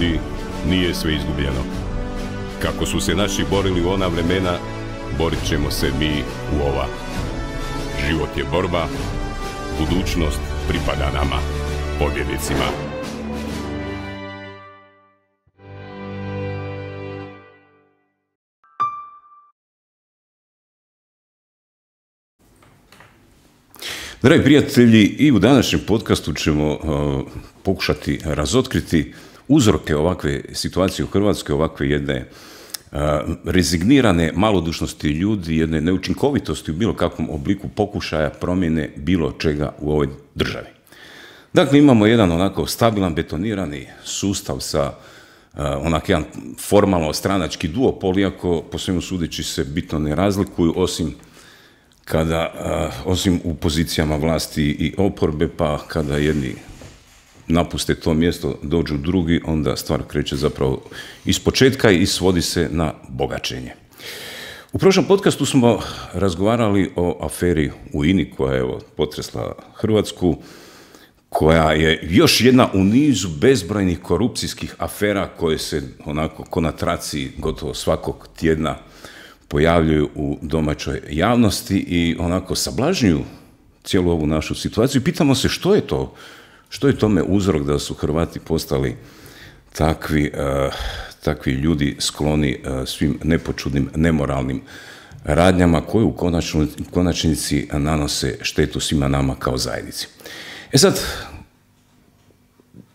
ljudi, nije sve izgubljeno. Kako su se naši borili u ona vremena, borit ćemo se mi u ova. Život je borba, budućnost pripada nama, pobjednicima. Dragi prijatelji, i u današnjem podcastu ćemo uh, pokušati razotkriti uzroke ovakve situacije u Hrvatskoj, ovakve jedne uh, rezignirane malodušnosti ljudi, jedne neučinkovitosti u bilo kakvom obliku pokušaja promjene bilo čega u ovoj državi. Dakle, imamo jedan onako stabilan, betonirani sustav sa uh, onak jedan formalno stranački duopol, iako po svemu sudeći se bitno ne razlikuju, osim kada, osim u pozicijama vlasti i oporbe, pa kada jedni napuste to mjesto, dođu drugi, onda stvar kreće zapravo iz početka i svodi se na bogačenje. U prošlom podcastu smo razgovarali o aferi u INI koja je potresla Hrvatsku, koja je još jedna u nizu bezbrojnih korupcijskih afera koje se onako ko gotovo svakog tjedna pojavljuju u domaćoj javnosti i onako sablažnjuju cijelu ovu našu situaciju. Pitamo se što je to, što je tome uzrok da su Hrvati postali takvi, uh, takvi ljudi skloni uh, svim nepočudnim, nemoralnim radnjama koje u konačnici nanose štetu svima nama kao zajednici. E sad,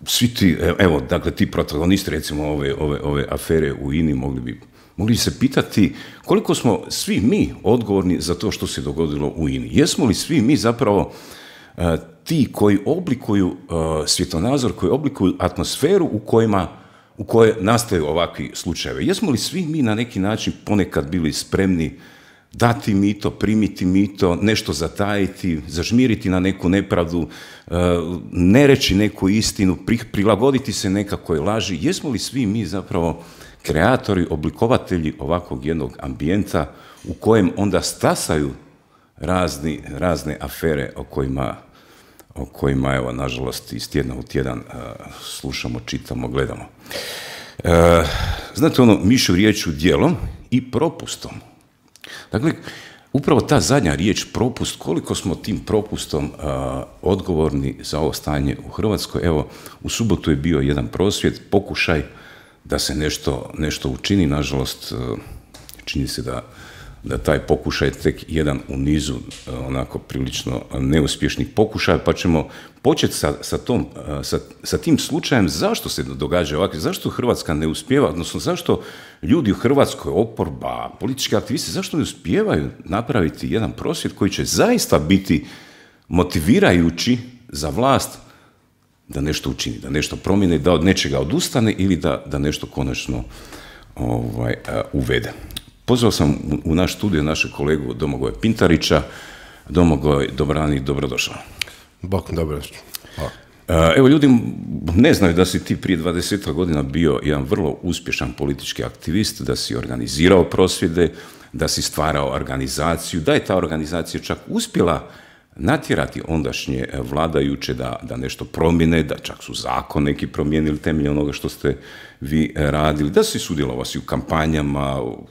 svi ti, evo, dakle, ti protagonisti, recimo, ove, ove, ove afere u INI mogli bi mogli se pitati koliko smo svi mi odgovorni za to što se dogodilo u INI. Jesmo li svi mi zapravo ti koji oblikuju uh, svjetonazor, koji oblikuju atmosferu u kojima u kojoj nastaju ovakvi slučajevi. Jesmo li svi mi na neki način ponekad bili spremni dati mito, primiti mito, nešto zatajiti, zažmiriti na neku nepravdu, uh, ne reći neku istinu, prilagoditi se nekakvoj laži. Jesmo li svi mi zapravo kreatori, oblikovatelji ovakvog jednog ambijenta u kojem onda stasaju razni, razne afere o kojima, o kojima evo, nažalost, iz tjedna u tjedan uh, slušamo, čitamo, gledamo. Uh, znate ono, mišu riječu dijelom i propustom. Dakle, upravo ta zadnja riječ, propust, koliko smo tim propustom uh, odgovorni za ovo stanje u Hrvatskoj. Evo, u subotu je bio jedan prosvjed, pokušaj da se nešto, nešto učini. Nažalost, čini se da, da taj pokušaj je tek jedan u nizu e, onako prilično neuspješnih pokušaja, pa ćemo početi sa, sa, tom, e, sa, sa tim slučajem zašto se događa ovako, zašto Hrvatska ne uspjeva, odnosno zašto ljudi u Hrvatskoj, oporba, politički aktivisti, zašto ne uspijevaju napraviti jedan prosvjet koji će zaista biti motivirajući za vlast da nešto učini, da nešto promijeni, da od nečega odustane ili da, da nešto konačno ovaj, uvede. Pozvao sam u naš studio našeg kolegu Domagoja Pintarića. Domagoj, dobrani, dobrodošao. Bok, dobro. Evo, ljudi ne znaju da si ti prije 20 godina bio jedan vrlo uspješan politički aktivist, da si organizirao prosvjede, da si stvarao organizaciju, da je ta organizacija čak uspjela natjerati ondašnje e, vladajuće da, da nešto promjene, da čak su zakon neki promijenili temeljem onoga što ste vi e, radili, da si sudjelovao si u kampanjama, u,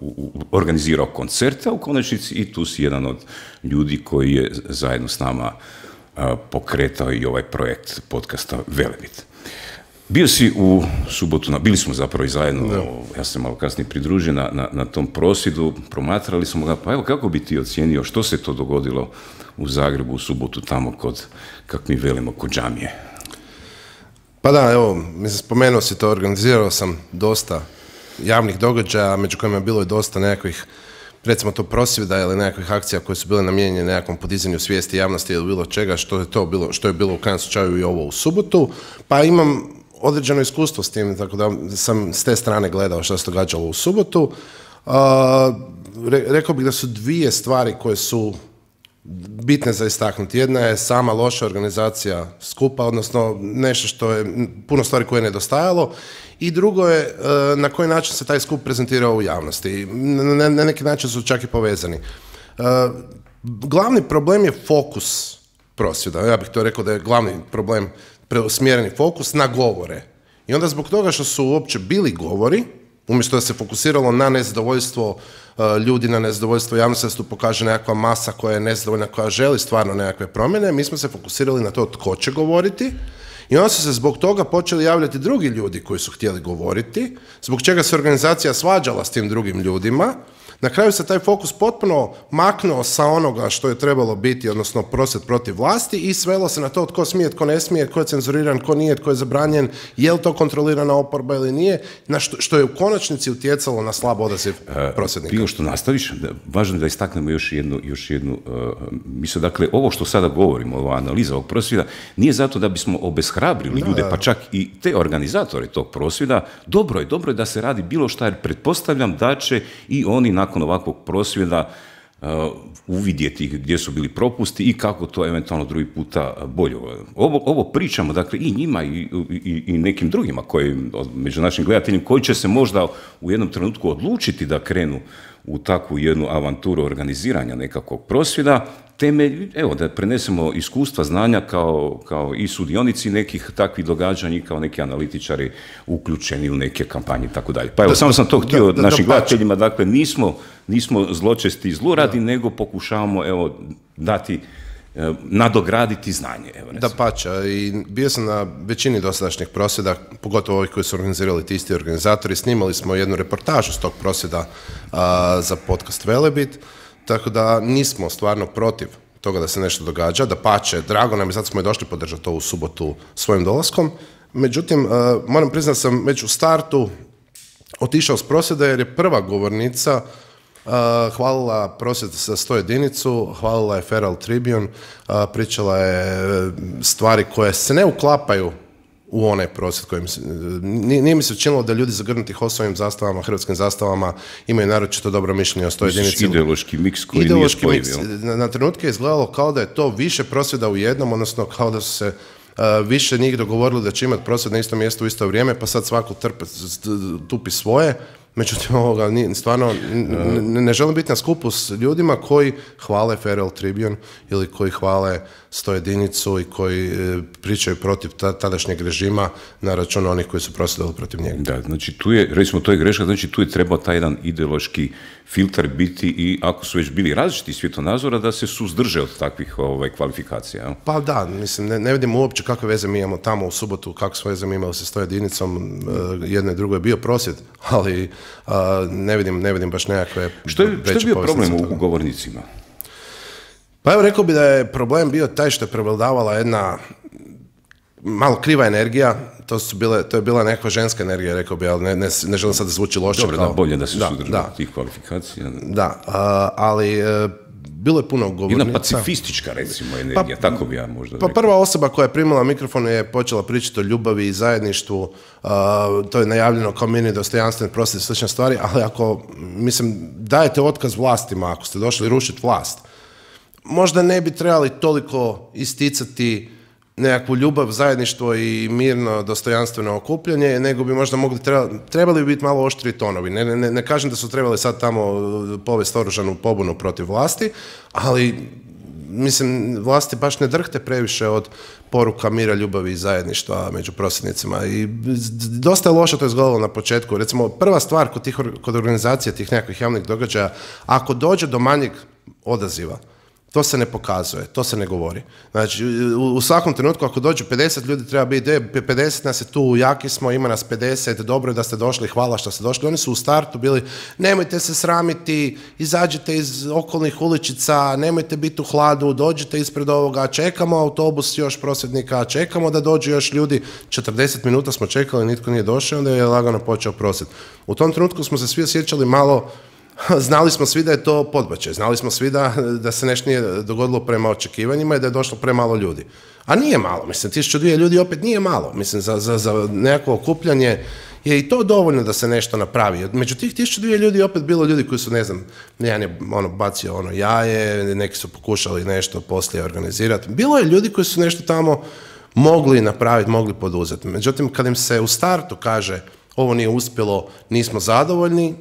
u, organizirao koncerte, a u konačnici i tu si jedan od ljudi koji je zajedno s nama a, pokretao i ovaj projekt podcasta Velebit. Bio si u subotu, na, bili smo zapravo i zajedno, ja sam malo kasnije pridružio na, na, na tom prosvjedu, promatrali smo ga, pa evo kako bi ti ocijenio što se to dogodilo u Zagrebu u subotu tamo kod, kako mi velimo, kod džamije? Pa da, evo, mislim, spomenuo si to, organizirao sam dosta javnih događaja, među kojima je bilo i dosta nekakvih recimo to prosvjeda ili nekakvih akcija koje su bile namijenjene nekakvom podizanju svijesti javnosti ili bilo čega što je to bilo, što je bilo u krajnjem slučaju i ovo u subotu, pa imam određeno iskustvo s tim, tako da sam s te strane gledao što se događalo u subotu. Uh, rekao bih da su dvije stvari koje su bitne za istaknuti. Jedna je sama loša organizacija skupa, odnosno nešto što je puno stvari koje je nedostajalo i drugo je e, na koji način se taj skup prezentirao u javnosti. Na neki način su čak i povezani. E, glavni problem je fokus prosvjeda. Ja bih to rekao da je glavni problem preusmjereni fokus na govore I onda zbog toga što su uopće bili govori, umjesto da se fokusiralo na nezadovoljstvo e, ljudi, na nezadovoljstvo javnosti, da se tu pokaže nekakva masa koja je nezadovoljna, koja želi stvarno nekakve promjene, mi smo se fokusirali na to tko će govoriti, i onda su se zbog toga počeli javljati drugi ljudi koji su htjeli govoriti, zbog čega se organizacija svađala s tim drugim ljudima, na kraju se taj fokus potpuno maknuo sa onoga što je trebalo biti, odnosno prosvjed protiv vlasti i svelo se na to tko smije, tko ne smije, tko je cenzuriran, tko nije, tko je zabranjen, je li to kontrolirana oporba ili nije, na što, što je u konačnici utjecalo na slab odaziv e, prosvjednika. Prije što nastaviš, važno je da istaknemo još jednu, još jednu uh, dakle, ovo što sada govorimo, ova analiza ovog prosvjeda, nije zato da bismo obeshrabrili ljude, pa čak i te organizatore tog prosvjeda, dobro je, dobro je da se radi bilo šta, jer pretpostavljam da će i oni nakon nakon ovakvog prosvjeda uh, uvidjeti gdje su bili propusti i kako to eventualno drugi puta bolje. Ovo, ovo pričamo, dakle, i njima i, i, i nekim drugima, koji, među našim gledateljima, koji će se možda u jednom trenutku odlučiti da krenu u takvu jednu avanturu organiziranja nekakvog prosvjeda, temelj, evo, da prenesemo iskustva, znanja kao, kao i sudionici nekih takvih događanja i kao neki analitičari uključeni u neke kampanje i tako dalje. Pa evo, samo sam to htio našim gledateljima, dakle, nismo, nismo zločesti i zluradi, nego pokušavamo, evo, dati e, nadograditi znanje. Evo, da pača, i bio sam na većini dosadašnjih prosvjeda, pogotovo ovih koji su organizirali ti isti organizatori, snimali smo jednu reportažu s tog prosvjeda za podcast Velebit, tako da nismo stvarno protiv toga da se nešto događa, da pače, drago nam je, sad smo i došli podržati to u subotu svojim dolaskom. Međutim, uh, moram priznati sam već u startu otišao s prosvjeda jer je prva govornica uh, hvalila prosvjed za sto jedinicu, hvalila je Feral Tribune, uh, pričala je stvari koje se ne uklapaju u onaj prosvjed kojim se, nije, mi se učinilo da ljudi zagrnuti HOS-ovim zastavama, hrvatskim zastavama imaju naročito dobro mišljenje o jedinici. Ideološki miks koji ideološki nije miks. Na, na trenutke je izgledalo kao da je to više prosvjeda u jednom, odnosno kao da su se više njih dogovorili da će imati prosvjed na istom mjestu u isto vrijeme, pa sad svako trpe, tupi svoje. Međutim, ovoga, stvarno, ne, ne želim biti na skupu s ljudima koji hvale Feral Tribune ili koji hvale sto jedinicu i koji e, pričaju protiv tadašnjeg režima na račun onih koji su prosvjedovali protiv njega. Da, znači tu je, recimo to je greška, znači tu je trebao taj jedan ideološki filter biti i ako su već bili različiti svjetonazora da se suzdrže od takvih ovaj, kvalifikacija. Pa da, mislim, ne, ne vidimo uopće kakve veze mi imamo tamo u subotu, kakve sve veze mi imali sa sto jedinicom, e, jedno i drugo je bio prosvjed, ali ne, vidim, ne vidim baš nekakve Što je, što je bio problem u govornicima? Pa evo rekao bi da je problem bio taj što je prevladavala jedna malo kriva energija, to, su bile, to je bila nekakva ženska energija, rekao bi, ali ne, ne, ne želim sad da zvuči loše. Dobro, da, bolje da se da. tih kvalifikacija. Da, ali e, bilo je puno govornica. Jedna pacifistička, recimo, energija, pa, tako bi ja možda Pa prva osoba koja je primila mikrofon je počela pričati o ljubavi i zajedništvu, to je najavljeno kao mini dostojanstvene prosti slične stvari, ali ako, mislim, dajete otkaz vlastima, ako ste došli rušiti vlast, možda ne bi trebali toliko isticati nekakvu ljubav, zajedništvo i mirno, dostojanstveno okupljanje, nego bi možda mogli, trebali, bi biti malo oštri tonovi. Ne, ne, ne kažem da su trebali sad tamo povesti oružanu pobunu protiv vlasti, ali mislim, vlasti baš ne drhte previše od poruka mira, ljubavi i zajedništva među prosvjednicima. I dosta je loše to izgledalo na početku. Recimo, prva stvar kod, tih, kod organizacije tih nekakvih javnih događaja, ako dođe do manjeg odaziva, to se ne pokazuje, to se ne govori. Znači, u, svakom trenutku ako dođe 50 ljudi treba biti, 50 nas je tu, jaki smo, ima nas 50, dobro je da ste došli, hvala što ste došli. Oni su u startu bili, nemojte se sramiti, izađite iz okolnih uličica, nemojte biti u hladu, dođite ispred ovoga, čekamo autobus još prosvjednika, čekamo da dođu još ljudi. 40 minuta smo čekali, nitko nije došao, onda je lagano počeo prosvjed. U tom trenutku smo se svi osjećali malo znali smo svi da je to podbačaj, znali smo svi da, da se nešto nije dogodilo prema očekivanjima i da je došlo premalo ljudi. A nije malo, mislim, tisuću dvije ljudi opet nije malo, mislim, za, za, za nekakvo okupljanje je i to dovoljno da se nešto napravi. Među tih tisuću dvije ljudi opet bilo ljudi koji su, ne znam, jedan je ono, bacio ono jaje, neki su pokušali nešto poslije organizirati. Bilo je ljudi koji su nešto tamo mogli napraviti, mogli poduzeti. Međutim, kad im se u startu kaže ovo nije uspjelo, nismo zadovoljni,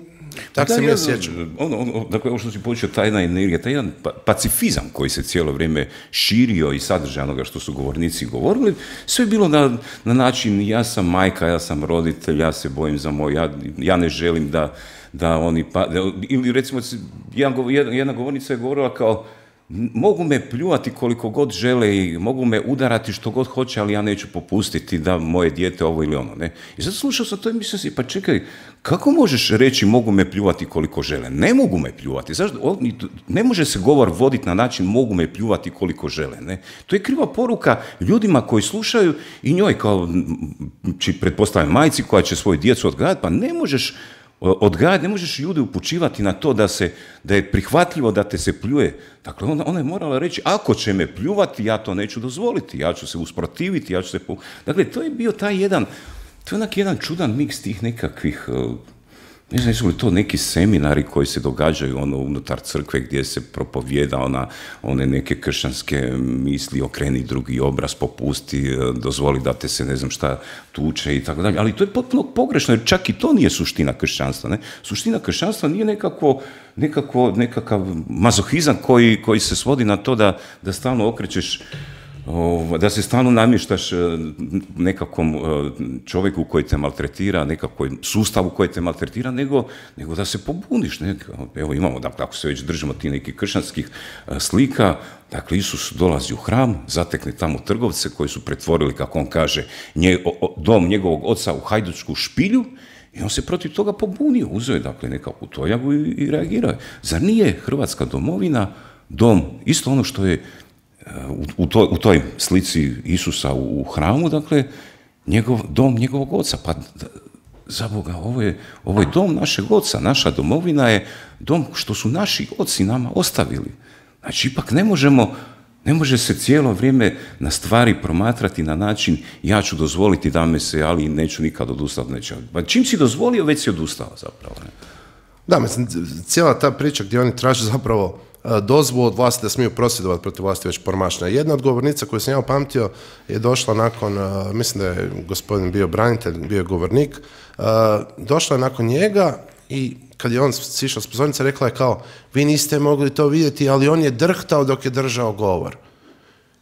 Tak Da, se mi ja, sjećam. Ono, ono, dakle, ovo što si počeo, tajna energija, taj jedan pa- pacifizam koji se cijelo vrijeme širio i sadržaj onoga što su govornici govorili, sve je bilo na, na način ja sam majka, ja sam roditelj, ja se bojim za moj, ja, ja ne želim da, da oni pa, da- ili recimo jedna govornica je govorila kao mogu me pljuvati koliko god žele i mogu me udarati što god hoće, ali ja neću popustiti da moje dijete ovo ili ono, ne. I sad slušao sam to i mislio si, pa čekaj, kako možeš reći mogu me pljuvati koliko žele? Ne mogu me pljuvati. Zašto? Ne može se govor voditi na način mogu me pljuvati koliko žele, ne. To je kriva poruka ljudima koji slušaju i njoj kao, či pretpostavljam majci koja će svoju djecu odgajati, pa ne možeš odgajati, ne možeš ljude upućivati na to da, se, da je prihvatljivo da te se pljuje. Dakle, ona, ona je morala reći, ako će me pljuvati, ja to neću dozvoliti, ja ću se usprotiviti, ja ću se... Dakle, to je bio taj jedan, to je onak jedan čudan miks tih nekakvih, eh, ne znam, li to neki seminari koji se događaju ono unutar crkve gdje se propovjeda ona, one neke kršćanske misli, okreni drugi obraz, popusti, eh, dozvoli da te se ne znam šta tuče i tako dalje. Ali to je potpuno pogrešno jer čak i to nije suština kršćanstva. Ne? Suština kršćanstva nije nekako, nekako, nekakav mazohizam koji, koji se svodi na to da, da stalno okrećeš da se stalno namještaš e, nekakvom e, čovjeku koji te maltretira, nekakvom sustavu koji te maltretira, nego, nego da se pobuniš. Ne? Evo imamo, dakle, ako se već držimo ti nekih kršćanskih e, slika, dakle, Isus dolazi u hram, zatekne tamo trgovce koji su pretvorili, kako on kaže, nje, dom njegovog oca u hajdučku špilju, i on se protiv toga pobunio, uzeo je dakle nekakvu tojagu i, i reagirao je. Zar nije Hrvatska domovina dom, isto ono što je u, toj, u toj slici Isusa u, hramu, dakle, njegov, dom njegovog oca. Pa, za Boga, ovo je, ovo je dom našeg oca, naša domovina je dom što su naši oci nama ostavili. Znači, ipak ne možemo, ne može se cijelo vrijeme na stvari promatrati na način ja ću dozvoliti da me se, ali neću nikad odustati. Neću. Pa čim si dozvolio, već si odustao zapravo. Ne? Da, mislim, cijela ta priča gdje oni traže zapravo e, dozvolu od vlasti da smiju prosvjedovati protiv vlasti već promašena. Jedna od govornica koju sam ja upamtio je došla nakon, e, mislim da je gospodin bio branitelj, bio je govornik, e, došla je nakon njega i kad je on sišao s pozornice, rekla je kao, vi niste mogli to vidjeti, ali on je drhtao dok je držao govor.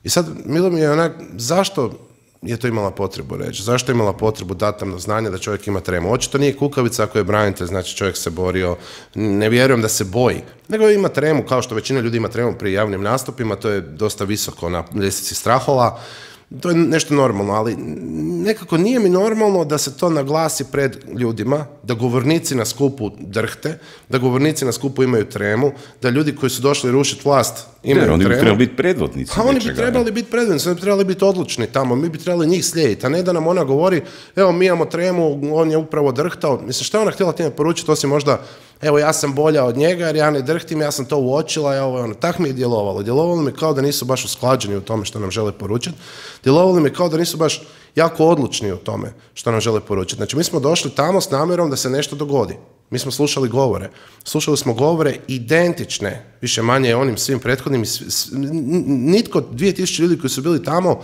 I sad, milo mi je onak, zašto je to imala potrebu reći? Zašto je imala potrebu dati nam znanja da čovjek ima tremu? Očito nije kukavica ako je branitelj, znači čovjek se borio, ne vjerujem da se boji, nego ima tremu, kao što većina ljudi ima tremu pri javnim nastupima, to je dosta visoko na ljestvici strahova, to je nešto normalno, ali nekako nije mi normalno da se to naglasi pred ljudima, da govornici na skupu drhte, da govornici na skupu imaju tremu, da ljudi koji su došli rušiti vlast imaju Jer oni bi trebali biti predvodnici. Pa oni bi ne? trebali biti predvodnici, oni bi trebali biti odlučni tamo, mi bi trebali njih slijediti, a ne da nam ona govori, evo mi imamo tremu, on je upravo drhtao. Mislim, šta je ona htjela time poručiti, osim možda, evo ja sam bolja od njega jer ja ne drhtim, ja sam to uočila, ja ovo, ono, tak mi je djelovalo. Djelovalo mi kao da nisu baš usklađeni u tome što nam žele poručiti. Djelovalo mi kao da nisu baš jako odlučni u tome što nam žele poručiti. Znači, mi smo došli tamo s namjerom da se nešto dogodi. Mi smo slušali govore. Slušali smo govore identične, više manje onim svim prethodnim. Nitko od 2000 ljudi koji su bili tamo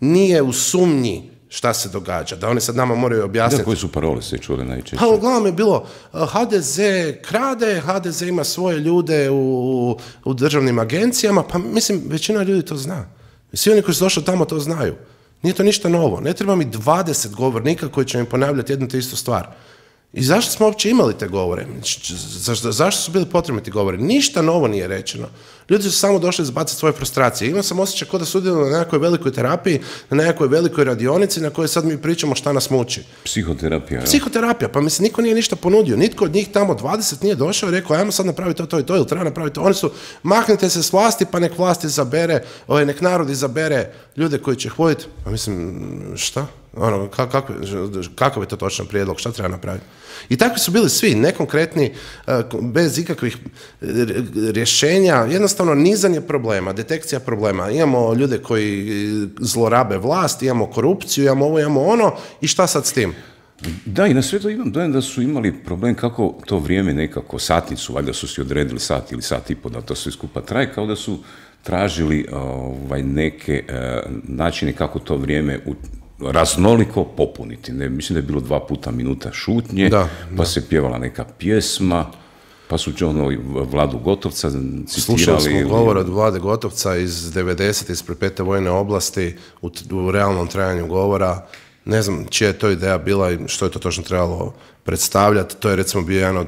nije u sumnji šta se događa. Da oni sad nama moraju Da, objasniti. koje su parole se čule najčešće? Pa uglavnom je bilo uh, HDZ krade, HDZ ima svoje ljude u, u državnim agencijama, pa mislim većina ljudi to zna. Svi oni koji su došli tamo to znaju. Nije to ništa novo. Ne treba mi 20 govornika koji će mi ponavljati jednu te istu stvar. I zašto smo uopće imali te govore? Č- Zašto, zašto su bili potrebni ti govori? Ništa novo nije rečeno. Ljudi su samo došli izbaciti svoje frustracije. Imao sam osjećaj kao da sudjelujem na nekoj velikoj terapiji, na nekoj velikoj radionici na kojoj sad mi pričamo šta nas muči. Psihoterapija. Psihoterapija, pa mislim, niko nije ništa ponudio, nitko od njih tamo 20 nije došao i rekao, ajmo sad napraviti to, to i to, ili treba napraviti to. Oni su, maknite se s vlasti, pa nek vlast izabere, ovaj, nek narod izabere ljude koji će ih voditi. Pa mislim, šta? Ono, ka- kako, kakav je to točan prijedlog, šta treba napraviti? I takvi su bili svi, nekonkretni, eh, bez ikakvih eh, rješenja, jednostavno nizanje problema, detekcija problema. Imamo ljude koji eh, zlorabe vlast, imamo korupciju, imamo ovo, imamo ono, i šta sad s tim? Da, i na sve to imam dojam da su imali problem kako to vrijeme nekako, satnicu, valjda su si odredili sat ili sat i pol da to sve skupa traje, kao da su tražili ovaj, neke e, načine kako to vrijeme u- raznoliko popuniti. Ne, mislim da je bilo dva puta minuta šutnje, Da, pa se pjevala neka pjesma, pa su ono Vladu Gotovca Slušali citirali. smo govor od Vlade Gotovca iz 90. ispred pete vojne oblasti u, u realnom trajanju govora. Ne znam čija je to ideja bila i što je to točno trebalo predstavljati. To je recimo bio jedan od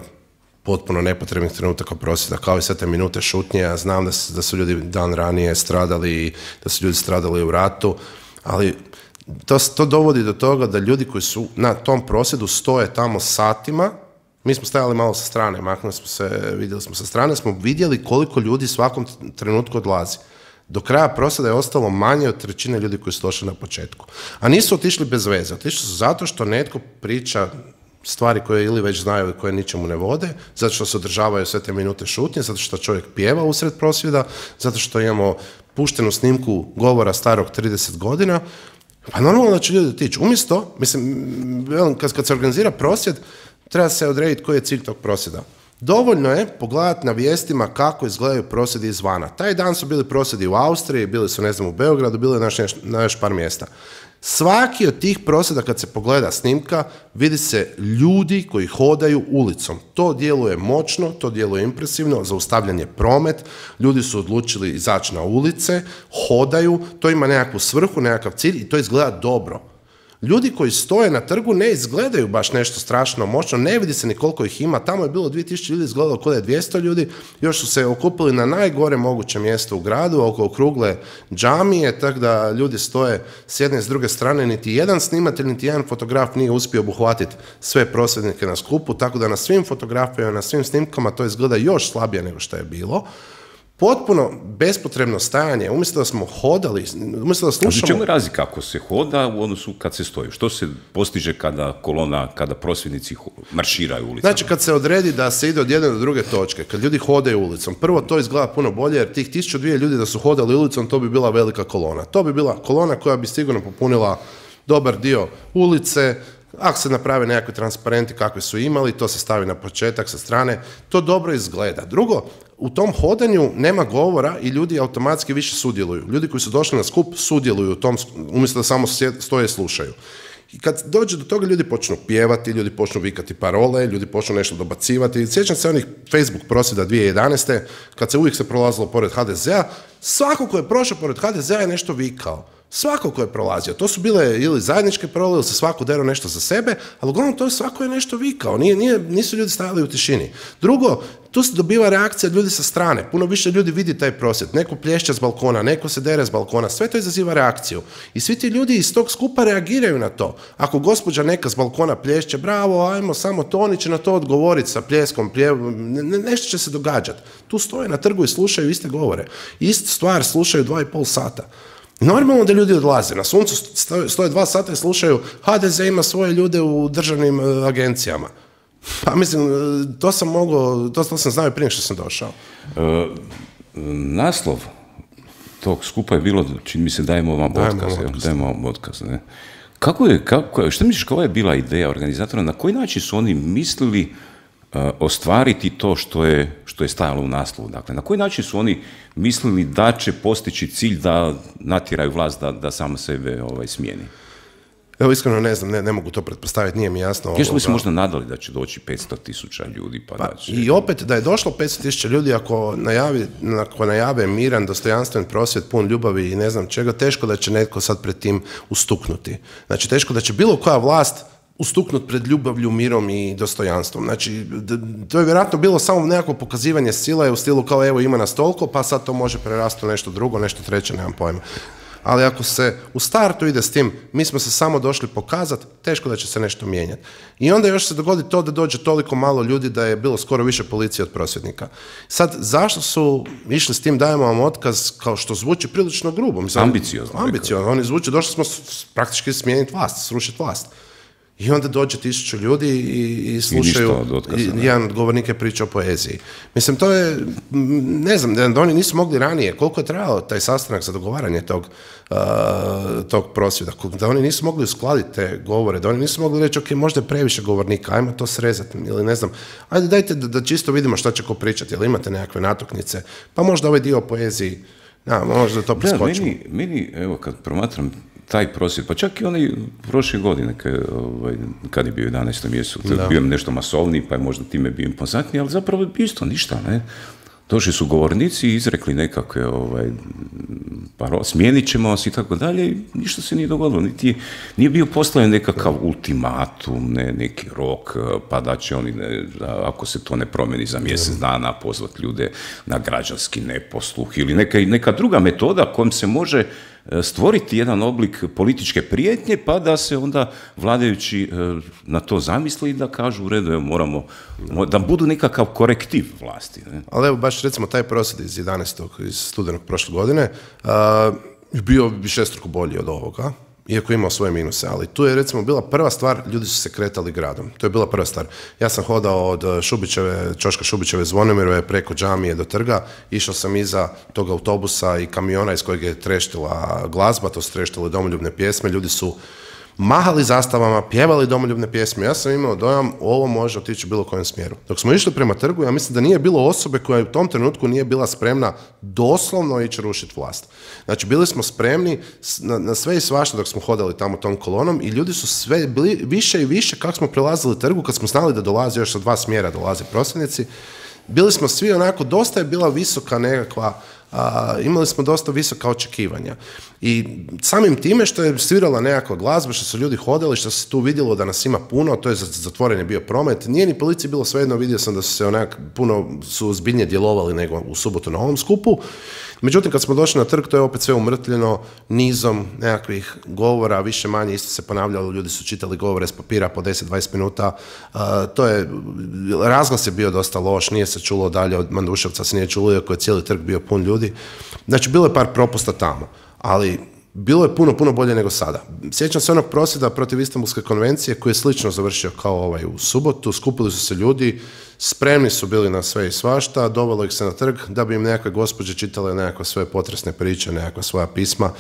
potpuno nepotrebnih trenutaka prosvjeda, kao i sve te minute šutnje. Ja znam da, su- da su ljudi dan ranije stradali i da su ljudi stradali u ratu, ali to, to dovodi do toga da ljudi koji su na tom prosvjedu stoje tamo satima, mi smo stajali malo sa strane, maknuli smo se, vidjeli smo sa strane, smo vidjeli koliko ljudi svakom trenutku odlazi. Do kraja prosvjeda je ostalo manje od trećine ljudi koji su došli na početku. A nisu otišli bez veze, otišli su zato što netko priča stvari koje ili već znaju i koje ničemu ne vode, zato što se održavaju sve te minute šutnje, zato što čovjek pjeva usred prosvjeda, zato što imamo puštenu snimku govora starog 30 godina, pa normalno da će ljudi otići. Umjesto, mislim, kad, kad se organizira prosvjed, treba se odrediti koji je cilj tog prosvjeda. Dovoljno je pogledati na vijestima kako izgledaju prosvjedi izvana. Taj dan su bili prosvjedi u Austriji, bili su, ne znam, u Beogradu, bili na na još par mjesta. Svaki od tih prosvjeda kad se pogleda snimka, vidi se ljudi koji hodaju ulicom. To djeluje moćno, to djeluje impresivno, zaustavljanje promet, ljudi su odlučili izaći na ulice, hodaju, to ima nekakvu svrhu, nekakav cilj i to izgleda dobro. Ljudi koji stoje na trgu ne izgledaju baš nešto strašno moćno, ne vidi se ni koliko ih ima, tamo je bilo 2000 ljudi, izgledalo kao da je 200 ljudi, još su se okupili na najgore moguće mjesto u gradu, oko okrugle džamije, tako da ljudi stoje s jedne i s druge strane, niti jedan snimatelj, niti jedan fotograf nije uspio obuhvatiti sve prosvjednike na skupu, tako da na svim fotografijama, na svim snimkama to izgleda još slabije nego što je bilo. Potpuno bespotrebno stajanje, umjesto da smo hodali, umjesto da slušamo... čemu je razlika ako se hoda u odnosu kad se stoji? Što se postiže kada kolona, kada prosvjednici marširaju ulicama? Znači kad se odredi da se ide od jedne do druge točke, kad ljudi hodaju ulicom, prvo to izgleda puno bolje jer tih tisuću dvije ljudi da su hodali ulicom, to bi bila velika kolona. To bi bila kolona koja bi sigurno popunila dobar dio ulice, ako se naprave nekakvi transparenti kakvi su imali, to se stavi na početak sa strane, to dobro izgleda. Drugo, u tom hodanju nema govora i ljudi automatski više sudjeluju. Ljudi koji su došli na skup sudjeluju u tom, umjesto da samo stoje i slušaju. I kad dođe do toga, ljudi počnu pjevati, ljudi počnu vikati parole, ljudi počnu nešto dobacivati. Sjećam se onih Facebook prosvjeda 2011. kad se uvijek se prolazilo pored HDZ-a, svako ko je prošao pored HDZ-a je nešto vikao. Svako ko je prolazio. To su bile ili zajedničke parole, ili se svako derao nešto za sebe, ali uglavnom to je svako je nešto vikao. Nije, nije, nisu ljudi stajali u tišini. Drugo, tu se dobiva reakcija ljudi sa strane. Puno više ljudi vidi taj prosvjed. Neko plješće s balkona, neko se dere s balkona. Sve to izaziva reakciju. I svi ti ljudi iz tog skupa reagiraju na to. Ako gospođa neka s balkona plješće, bravo, ajmo samo to, oni će na to odgovoriti sa pljeskom, plje, ne- ne- nešto će se događati. Tu stoje na trgu i slušaju iste govore. Istu stvar slušaju dva i pol sata. Normalno da ljudi odlaze. Na suncu stoje, dva sata i slušaju HDZ ima svoje ljude u državnim e, agencijama. Pa mislim, e, to sam mogao, to, to sam znao i prije što sam došao. E, naslov tog skupa je bilo, čini mi se, dajemo vam otkaz. Dajemo vam otkaz, ne? Kako je, kako što misliš, koja je bila ideja organizatora, na koji način su oni mislili ostvariti to što je, što je stajalo u naslovu? Dakle, na koji način su oni mislili da će postići cilj da natjeraju vlast da, da sama sebe ovaj, smijeni? Evo iskreno ne znam, ne, ne mogu to pretpostaviti, nije mi jasno. Jer smo se možda nadali da će doći 500 tisuća ljudi, pa, da će... I opet, da je došlo 500 tisuća ljudi, ako, najavi, ako najave miran, dostojanstven prosvjed, pun ljubavi i ne znam čega, teško da će netko sad pred tim ustuknuti. Znači, teško da će bilo koja vlast ustuknut pred ljubavlju, mirom i dostojanstvom. Znači, to je vjerojatno bilo samo nekako pokazivanje sile u stilu kao evo ima nas toliko, pa sad to može prerasti u nešto drugo, nešto treće, nemam pojma. Ali ako se u startu ide s tim, mi smo se samo došli pokazati, teško da će se nešto mijenjati. I onda još se dogodi to da dođe toliko malo ljudi da je bilo skoro više policije od prosvjednika. Sad, zašto su išli s tim dajemo vam otkaz kao što zvuči prilično grubo? Mislim, Ambiciozno, Ambiciozno. Oni zvuče, došli smo praktički smijeniti vlast, srušiti vlast. I onda dođe tisuću ljudi i, i slušaju, od otkaza, i- da. jedan od govornika je pričao o poeziji. Mislim, to je, ne znam, da oni nisu mogli ranije, koliko je trajao taj sastanak za dogovaranje tog, uh, tog prosvjeda, da oni nisu mogli uskladiti te govore, da oni nisu mogli reći, ok, možda je previše govornika, ajmo to srezati, ili ne znam, ajde dajte da, da čisto vidimo šta će ko pričati, jel imate nekakve natuknice, pa možda ovaj dio o poeziji, da, možda to Da, preskočimo. meni, meni, evo, kad promatram taj prosvjed, pa čak i onaj prošle godine ovaj, kad je bio 11. mjesecu, je bio nešto masovniji, pa je možda time bio impozantniji, ali zapravo je isto ništa, ne? Došli su govornici i izrekli nekakve, ovaj, paro, smijenit ćemo vas i tako dalje i ništa se nije dogodilo. Niti nije bio postavljen nekakav ultimatum, ne, neki rok, pa da će oni, ne, ako se to ne promeni za mjesec dana, pozvati ljude na građanski neposluh ili neka, neka druga metoda kojom se može stvoriti jedan oblik političke prijetnje pa da se onda vladajući e, na to zamisli i da kažu u redu, moramo, da budu nekakav korektiv vlasti. Ne? Ali evo baš recimo taj prosvjed iz 11. iz studenog prošle godine uh, bio bi šestruko bolji od ovoga iako imao svoje minuse, ali tu je recimo bila prva stvar, ljudi su se kretali gradom. To je bila prva stvar. Ja sam hodao od eh, Šubićeve, Čoška Šubićeve Zvonimirove preko džamije do trga, išao sam iza tog autobusa i kamiona iz kojeg je treštila glazba, to su treštile domoljubne pjesme, ljudi su mahali zastavama, pjevali domoljubne pjesme. Ja sam imao dojam ovo može otići u bilo kojem smjeru. Dok smo išli prema trgu, ja mislim da nije bilo osobe koja u tom trenutku nije bila spremna doslovno ići rušiti vlast. Znači, bili smo spremni na, na sve i svašta dok smo hodali tamo tom kolonom i ljudi su sve bili više i više kako smo prelazili trgu, kad smo znali da dolazi još sa dva smjera dolaze prosvjednici, bili smo svi onako, dosta je bila visoka nekakva a, imali smo dosta visoka očekivanja. I samim time što je svirala nekakva glazba, što su ljudi hodali, što se tu vidjelo da nas ima puno, to je zatvoren je bio promet, nije ni policiji bilo svejedno, vidio sam da su se onak puno su zbiljnije djelovali nego u subotu na ovom skupu. Međutim, kad smo došli na trg, to je opet sve umrtljeno nizom nekakvih govora, više manje isto se ponavljalo, ljudi su čitali govore s papira po 10-20 minuta. to je, razglas je bio dosta loš, nije se čulo dalje od Manduševca, se nije čulo, iako je cijeli trg bio pun ljudi. Znači, bilo je par propusta tamo, ali bilo je puno, puno bolje nego sada. Sjećam se onog prosvjeda protiv Istanbulske konvencije koji je slično završio kao ovaj u subotu. Skupili su se ljudi, spremni su bili na sve i svašta, dovelo ih se na trg da bi im nekakve gospođe čitale nekakve svoje potresne priče, nekakva svoja pisma.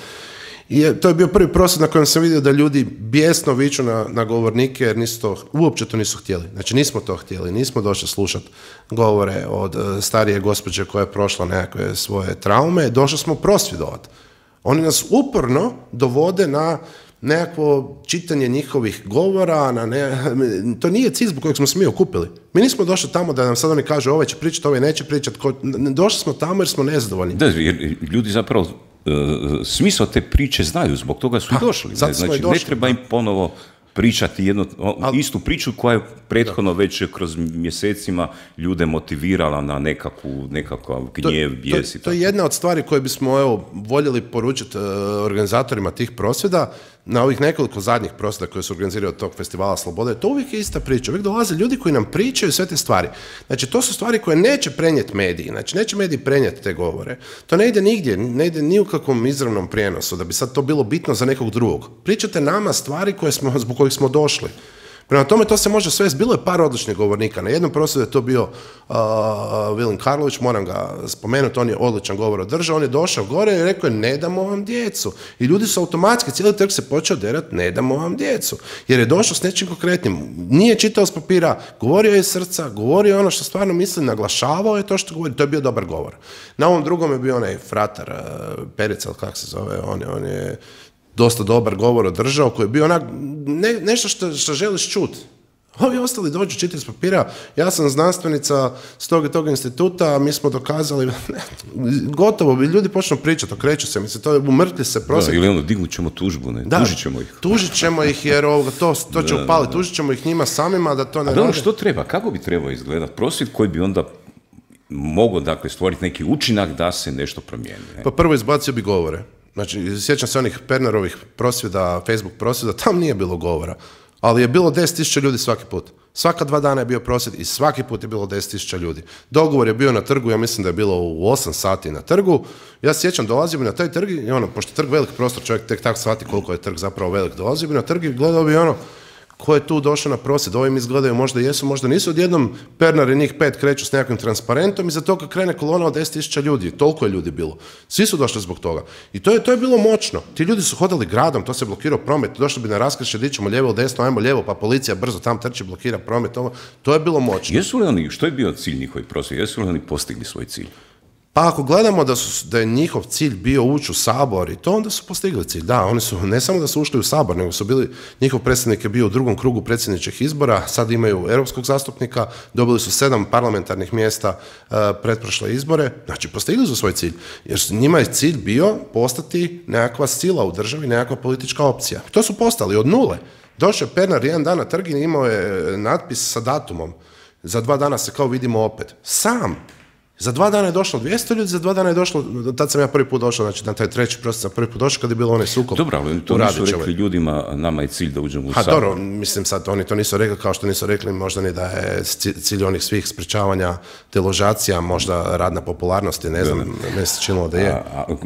I to je bio prvi prosvjed na kojem sam vidio da ljudi bijesno viču na, na govornike jer nisu to, uopće to nisu htjeli. Znači nismo to htjeli, nismo došli slušati govore od e, starije gospođe koja je prošla nekakve svoje traume, došli smo prosvjedovati. Oni nas uporno dovode na nekakvo čitanje njihovih govora, na ne, to nije cilj zbog kojeg smo se mi okupili. Mi nismo došli tamo da nam sad oni kažu ovaj će pričati, ovaj neće pričati. Došli smo tamo jer smo nezadovoljni. Da, jer ljudi zapravo uh, smisao te priče znaju, zbog toga su i došli. Znači, ne treba im ponovo pričati jednu istu priču koja je prethodno već kroz mjesecima ljude motivirala na nekakvu, nekakav gnjev, bijes to, to, to je jedna od stvari koje bismo evo, voljeli poručiti uh, organizatorima tih prosvjeda, na ovih nekoliko zadnjih prosvjeda koje su organizirali od tog festivala Slobode, to uvijek je ista priča. Uvijek dolaze ljudi koji nam pričaju sve te stvari. Znači, to su stvari koje neće prenijeti mediji. Znači, neće mediji prenijeti te govore. To ne ide nigdje, ne ide ni u kakvom izravnom prijenosu, da bi sad to bilo bitno za nekog drugog. Pričate nama stvari koje smo, zbog kojih smo došli. Prema tome to se može sve, bilo je par odličnih govornika. Na jednom prosvjedu je to bio uh, Vilin Karlović, moram ga spomenuti, on je odličan govor održao, on je došao gore i rekao je ne damo vam djecu. I ljudi su automatski, cijeli trg se počeo derati ne damo vam djecu. Jer je došao s nečim konkretnim. Nije čitao s papira, govorio je iz srca, govorio ono što stvarno misli, naglašavao je to što govori, to je bio dobar govor. Na ovom drugom je bio onaj fratar uh, Pericel, kako se zove, on je, on je dosta dobar govor održao, koji je bio onak, ne, nešto što, što želiš čuti. Ovi ostali dođu čitati s papira, ja sam znanstvenica s tog i tog instituta, mi smo dokazali, ne, gotovo, bi ljudi počnu pričati, okreću se, mislim, to je umrtli se prosjek. ili ono, dignut ćemo tužbu, ne, da, tužit ćemo ih. Tužit ćemo ih jer ovoga, to, to će upaliti, tužit ćemo ih njima samima da to ne A što treba, kako bi trebao izgledati prosvjed koji bi onda mogao dakle, stvoriti neki učinak da se nešto promijeni? Ne? Pa prvo izbacio bi govore. Znači, sjećam se onih Pernerovih prosvjeda, Facebook prosvjeda, tam nije bilo govora. Ali je bilo 10.000 ljudi svaki put. Svaka dva dana je bio prosvjed i svaki put je bilo 10.000 ljudi. Dogovor je bio na trgu, ja mislim da je bilo u 8 sati na trgu. Ja sjećam, dolazio bi na taj trg i ono, pošto trg velik prostor, čovjek tek tako shvati koliko je trg zapravo velik. Dolazio bi na trg i gledao bi ono, ko je tu došao na prosvjed, ovim izgledaju, možda jesu, možda nisu, odjednom Pernar i njih pet kreću s nekakvim transparentom i za toga krene kolona od 10.000 ljudi, toliko je ljudi bilo. Svi su došli zbog toga. I to je, to je bilo moćno. Ti ljudi su hodali gradom, to se blokirao promet, došli bi na raskršće, dićemo lijevo, desno, ajmo lijevo, pa policija brzo tam trči, blokira promet, ovo. To je bilo moćno. Jesu li oni, što je bio cilj njihovih prosvjeda, jesu li oni postigli svoj cilj? Pa ako gledamo da, su, da je njihov cilj bio ući u sabor i to, onda su postigli cilj. Da, oni su, ne samo da su ušli u sabor, nego su bili, njihov predsjednik je bio u drugom krugu predsjedničkih izbora, sad imaju europskog zastupnika, dobili su sedam parlamentarnih mjesta uh, pretprošle izbore, znači postigli su svoj cilj. Jer njima je cilj bio postati nekakva sila u državi, nekakva politička opcija. To su postali od nule. Došao je Pernar jedan dan na trg i imao je natpis sa datumom. Za dva dana se kao vidimo opet. Sam. Za dva dana je došlo 200 ljudi, za dva dana je došlo, tad sam ja prvi put došao, znači na taj treći prostor sam prvi put došao kad je bilo onaj sukob Dobro, ali to nisu rekli ljudima, nama je cilj da uđemo u Ha, dobro, mislim sad, oni to nisu rekli kao što nisu rekli možda ni da je ci- cilj onih svih sprečavanja deložacija, možda rad na popularnosti, ne znam, meni se činilo da je. A- a-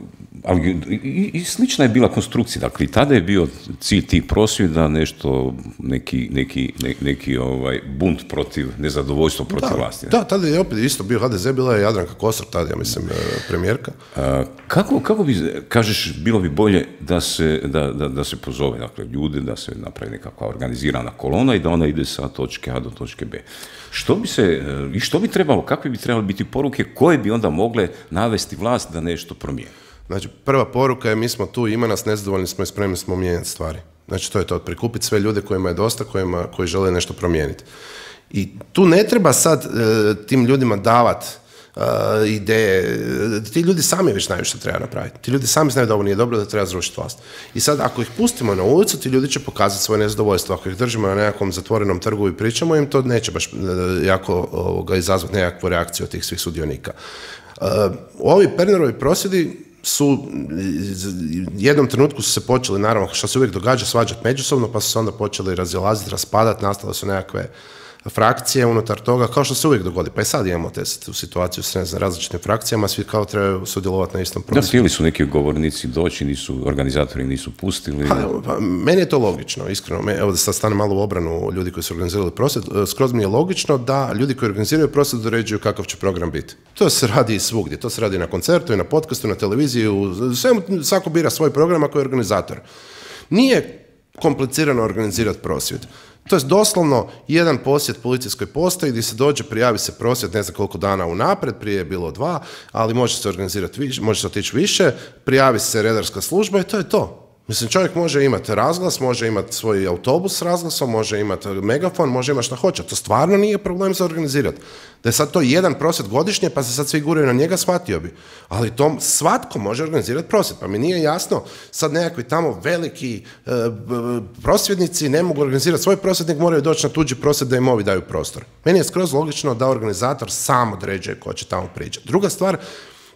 ali i, i slična je bila konstrukcija. Dakle, i tada je bio cilj tih prosvjeda nešto, neki, neki, ne- neki ovaj, bunt protiv, nezadovoljstvo protiv vlasti. ne? Da, tada je opet isto bio HDZ, bila je Jadranka Kosor, tada ja mislim e, premijerka. A, kako, kako bi, kažeš, bilo bi bolje da se, da, da, da se pozove dakle, ljude, da se napravi nekakva organizirana kolona i da ona ide sa točke A do točke B. Što bi se, e, i što bi trebalo, kakve bi trebale biti poruke koje bi onda mogle navesti vlast da nešto promijeni? Znači, prva poruka je mi smo tu, ima nas, nezadovoljni smo i spremni smo mijenjati stvari. Znači, to je to, prikupiti sve ljude kojima je dosta, kojima, koji žele nešto promijeniti. I tu ne treba sad e, tim ljudima davati ideje, E, ti ljudi sami već znaju što treba napraviti. Ti ljudi sami znaju da ovo nije dobro, da treba zrušiti vlast. I sad, ako ih pustimo na ulicu, ti ljudi će pokazati svoje nezadovoljstvo. Ako ih držimo na nekakvom zatvorenom trgu i pričamo im, to neće baš e, jako ovoga, izazvati nekakvu reakciju od tih svih sudionika. Uh, ovi Pernerovi prosvjedi su, jednom trenutku su se počeli, naravno, što se uvijek događa, svađati međusobno, pa su se onda počeli razilaziti, raspadati, nastale su nekakve frakcije unutar toga, kao što se uvijek dogodi. Pa i sad imamo te, tu situaciju s ne znam, različitim frakcijama, svi kao trebaju sudjelovati na istom Da, prosvjedu. htjeli su neki govornici doći, nisu, organizatori nisu pustili. Pa, pa, meni je to logično, iskreno. Me- Evo da sad stane malo u obranu ljudi koji su organizirali prosvjed. e, Skroz mi je logično da ljudi koji organiziraju prosvjed doređuju kakav će program biti. To se radi i svugdje. To se radi na koncertu i na podcastu, na televiziji. U svemu, svako bira svoj program ako je organizator. Nije komplicirano organizirati prosvjed. To je doslovno jedan posjet policijskoj postaji gdje se dođe, prijavi se prosvjed ne znam koliko dana unaprijed, prije je bilo dva, ali može se organizirati više, može se otići više, prijavi se redarska služba i to je to. Mislim, čovjek može imati razglas, može imati svoj autobus s razglasom, može imati megafon, može imati šta hoće. To stvarno nije problem za organizirati. Da je sad to jedan prosvjed godišnje, pa se sad svi guraju na njega, shvatio bi. Ali to svatko može organizirati prosvjed. Pa mi nije jasno, sad nekakvi tamo veliki e, prosvjednici ne mogu organizirati svoj prosvjed, nego moraju doći na tuđi prosvjed da im ovi daju prostor. Meni je skroz logično da organizator sam određuje ko će tamo pričati. Druga stvar,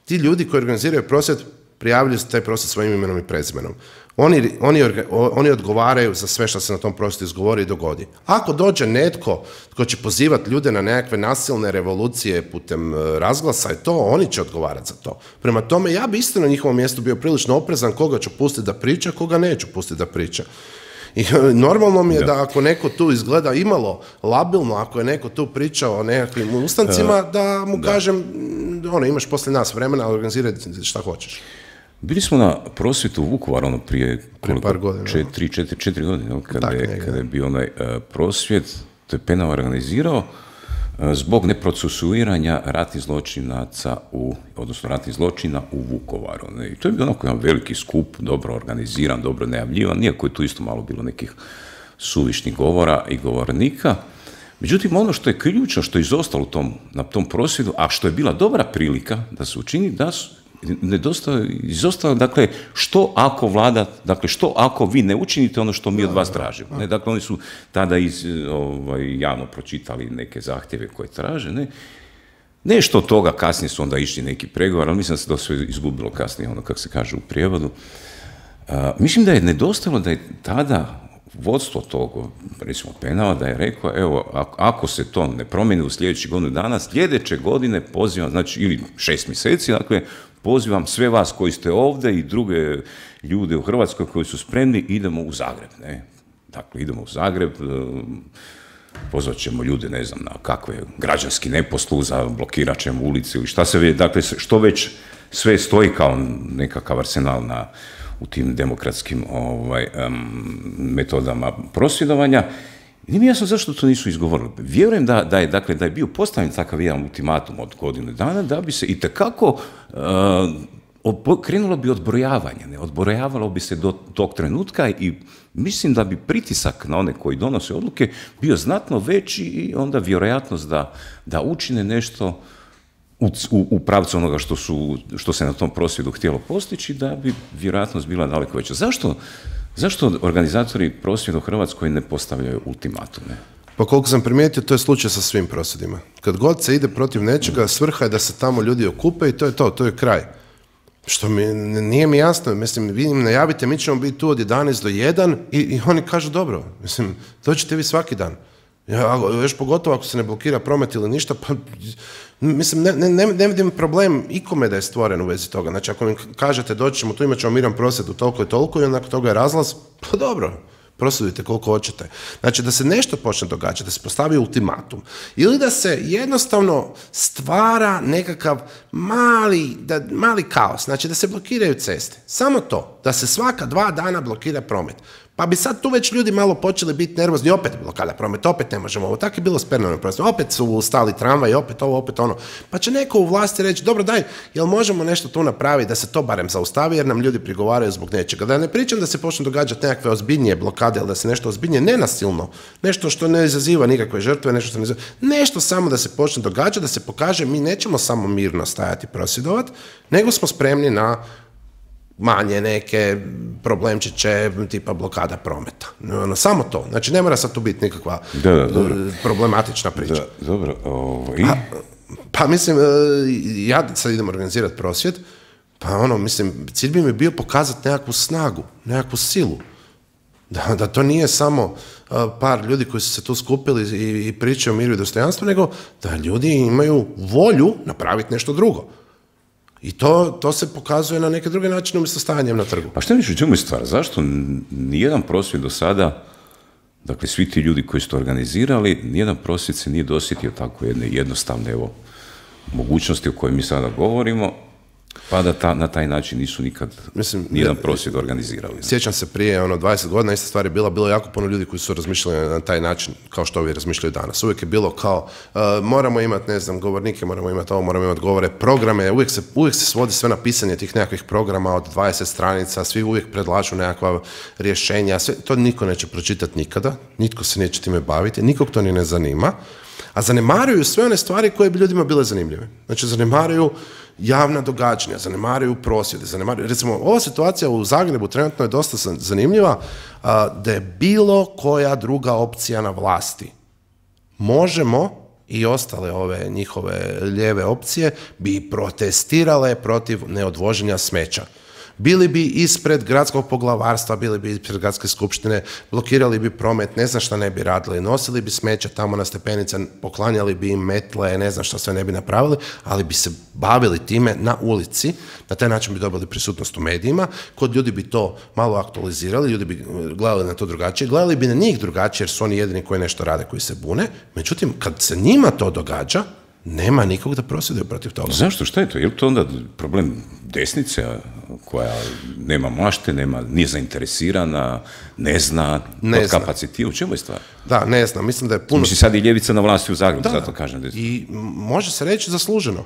ti ljudi koji organiziraju prosvjed prijavljuju se taj prosvjed svojim imenom i prezimenom. Oni, oni, oni odgovaraju za sve što se na tom prosvjedu izgovori i dogodi. Ako dođe netko tko će pozivati ljude na nekakve nasilne revolucije putem e, razglasa i to, oni će odgovarati za to. Prema tome, ja bi isto na njihovom mjestu bio prilično oprezan koga ću pustiti da priča, koga neću pustiti da priča. I e, normalno mi je da ako neko tu izgleda imalo labilno, ako je neko tu pričao o nekakvim ustancima, da mu kažem, mm, ono, imaš poslije nas vremena, organiziraj šta hoćeš. Bili smo na prosvjetu u Vukovaru ono prije, koliko? par godina, Četiri, četiri, četiri godine, jel, kada, je, kada je bio onaj e, prosvjed, to je Penava organizirao, e, zbog neprocesuiranja ratnih zločinaca u, odnosno ratnih zločina u Vukovaru. Ne? I to je bio onako jedan veliki skup, dobro organiziran, dobro najavljivan, iako je tu isto malo bilo nekih suvišnih govora i govornika. Međutim, ono što je ključno, što je izostalo tom, na tom prosvjedu, a što je bila dobra prilika da se učini, da su nedostao, izostalo, dakle, što ako vlada, dakle, što ako vi ne učinite ono što mi od vas tražimo. Ne? Dakle, oni su tada iz, ovaj, javno pročitali neke zahtjeve koje traže, ne? Nešto od toga kasnije su onda išli neki pregovor, ali mislim da se to sve izgubilo kasnije, ono kako se kaže u prijevodu. A, mislim da je nedostajalo da je tada vodstvo tog, recimo Penava, da je rekao, evo, ako, ako se to ne promijeni u sljedećih godinu dana, sljedeće godine pozivam, znači, ili šest mjeseci, dakle, pozivam sve vas koji ste ovdje i druge ljude u Hrvatskoj koji su spremni, idemo u Zagreb, ne? Dakle, idemo u Zagreb, um, pozvat ćemo ljude, ne znam, na kakve građanski neposluza, blokirat ćemo ulici ili šta se već, dakle, što već sve stoji kao nekakav arsenal na, u tim demokratskim ovaj, em, metodama prosvjedovanja. Nije mi jasno zašto to nisu izgovorili. Vjerujem da, da, je, dakle, da je bio postavljen takav jedan ultimatum od godine dana, da bi se i tekako uh, krenulo bi odbrojavanje, ne? odbrojavalo bi se do tog trenutka i mislim da bi pritisak na one koji donose odluke bio znatno veći i onda vjerojatnost da, da učine nešto u, u, pravcu onoga što, su, što se na tom prosvjedu htjelo postići, da bi vjerojatnost bila daleko veća. Zašto, zašto organizatori prosvjeda u Hrvatskoj ne postavljaju ultimatume? Pa koliko sam primijetio, to je slučaj sa svim prosvjedima. Kad god se ide protiv nečega, svrha je da se tamo ljudi okupe i to je to, to je kraj. Što mi, nije mi jasno, mislim, vi im najavite, mi ćemo biti tu od 11 do 1 i, i oni kažu dobro, mislim, dođete vi svaki dan. Ja, još pogotovo ako se ne blokira promet ili ništa, pa mislim, ne, ne, ne vidim problem ikome da je stvoren u vezi toga. Znači, ako mi kažete doći ćemo tu, imat ćemo miran prosvjed u toliko i toliko i onako toga je razlaz, pa dobro, prosudite koliko hoćete. Znači da se nešto počne događati, da se postavi ultimatum ili da se jednostavno stvara nekakav mali, da, mali kaos, znači da se blokiraju ceste. Samo to, da se svaka dva dana blokira promet. Pa bi sad tu već ljudi malo počeli biti nervozni, opet blokada promet, opet ne možemo ovo. Tako je bilo s Pernanom opet su stali tramvaj, opet ovo, opet ono. Pa će neko u vlasti reći, dobro daj, jel možemo nešto tu napraviti da se to barem zaustavi jer nam ljudi prigovaraju zbog nečega. Da ne pričam da se počnu događati nekakve ozbiljnije blokade ili da se nešto ozbiljnije nenasilno, nešto što ne izaziva nikakve žrtve, nešto što ne izaziva, nešto samo da se počne događati, da se pokaže mi nećemo samo mirno stajati prosvjedovati, nego smo spremni na manje neke problemčiće tipa blokada prometa. No, samo to. Znači ne mora sad tu biti nikakva da, da, problematična priča. Da, dobro. Ovo, i? Pa, pa, mislim, e, ja sad idem organizirati prosvjed, pa ono, mislim, cilj bi mi bio pokazati nekakvu snagu, nekakvu silu. Da, da to nije samo e, par ljudi koji su se tu skupili i, i pričaju o miru i dostojanstvu, nego da ljudi imaju volju napraviti nešto drugo. I to, to se pokazuje na neke druge načine umjesto stajanjem na trgu. Pa što misliš, u čemu je stvar? Zašto nijedan prosvjed do sada, dakle svi ti ljudi koji su to organizirali, nijedan prosvjed se nije dosjetio tako jedne jednostavne evo, mogućnosti o kojoj mi sada govorimo, pa da ta, na taj način nisu nikad Mislim, nijedan prosvjed organizirali. Sjećam se prije ono 20 godina ista stvar je bila, bilo jako puno ljudi koji su razmišljali na taj način kao što ovi razmišljaju danas. Uvijek je bilo kao uh, moramo imati, ne znam, govornike, moramo imati ovo, moramo imati govore, programe, uvijek se, uvijek se svodi sve na pisanje tih nekakvih programa od 20 stranica, svi uvijek predlažu nekakva rješenja, sve, to niko neće pročitati nikada, nitko se neće time baviti, nikog to ni ne zanima, a zanemaruju sve one stvari koje bi ljudima bile zanimljive. Znači, zanemaruju javna događanja, zanemaruju prosvjede, zanemaruju, recimo, ova situacija u Zagrebu trenutno je dosta zanimljiva, da je bilo koja druga opcija na vlasti. Možemo i ostale ove njihove lijeve opcije bi protestirale protiv neodvoženja smeća bili bi ispred gradskog poglavarstva, bili bi ispred gradske skupštine, blokirali bi promet, ne znam šta ne bi radili, nosili bi smeće tamo na stepenice, poklanjali bi im metle, ne znam šta sve ne bi napravili, ali bi se bavili time na ulici, na taj način bi dobili prisutnost u medijima, kod ljudi bi to malo aktualizirali, ljudi bi gledali na to drugačije, gledali bi na njih drugačije jer su oni jedini koji nešto rade, koji se bune, međutim kad se njima to događa, nema nikog da prosvjeduje protiv toga. Zašto? Šta je to? Je li to onda problem desnice koja nema mašte, nema, nije zainteresirana, ne zna, ne zna. U čemu je stvar? Da, ne znam. Mislim da je puno... Mislim, sad i ljevica na vlasti u Zagrebu, zato kažem. Da I može se reći zasluženo.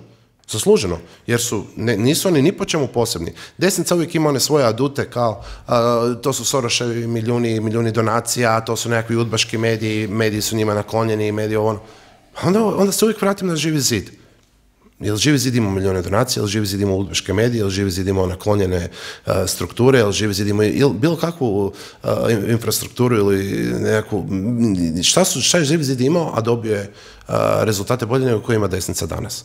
Zasluženo, jer su, ne, nisu oni ni po čemu posebni. Desnica uvijek ima one svoje adute kao to su Soroševi milijuni, milijuni donacija, to su nekakvi udbaški mediji, mediji su njima naklonjeni, mediji ovo ono onda, onda se uvijek vratim na živi zid. Jel živi zid ima milijone donacije, jel živi zid ima udbaške medije, jel živi zid ima naklonjene strukture, jel živi zid ima jel bilo kakvu infrastrukturu ili nekakvu, šta, su, šta je živi zid imao, a dobio je rezultate bolje nego koje ima desnica danas.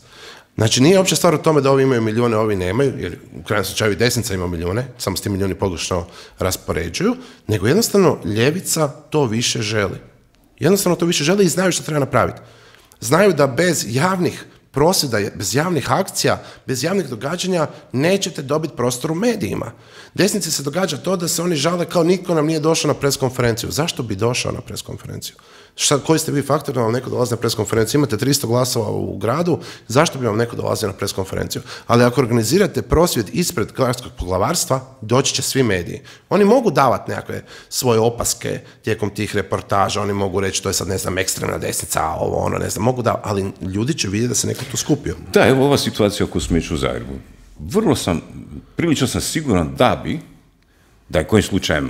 Znači nije uopće stvar u tome da ovi imaju milijune, ovi nemaju, jer u krajnjem slučaju desnica ima milijune, samo s tim milijuni pogrešno raspoređuju, nego jednostavno ljevica to više želi. Jednostavno to više želi i znaju što treba napraviti. Znaju da bez javnih prosvjeda, bez javnih akcija, bez javnih događanja nećete dobiti prostor u medijima. Desnici se događa to da se oni žale kao niko nam nije došao na preskonferenciju. Zašto bi došao na preskonferenciju? Šta, koji ste vi faktor da vam neko dolazi na preskonferenciju? Imate 300 glasova u gradu, zašto bi vam neko dolazio na preskonferenciju? Ali ako organizirate prosvjed ispred gradskog poglavarstva, doći će svi mediji. Oni mogu davati nekakve svoje opaske tijekom tih reportaža, oni mogu reći to je sad, ne znam, ekstremna desnica, ovo, ono, ne znam, mogu da, ali ljudi će vidjeti da se neko tu skupio. Da, evo ova situacija oko smeću u Zagrebu. Vrlo sam, prilično sam siguran da bi, da je kojim slučajem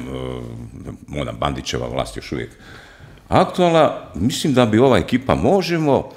uh, Bandićeva vlast još uvijek aktualna, mislim da bi ova ekipa Možemo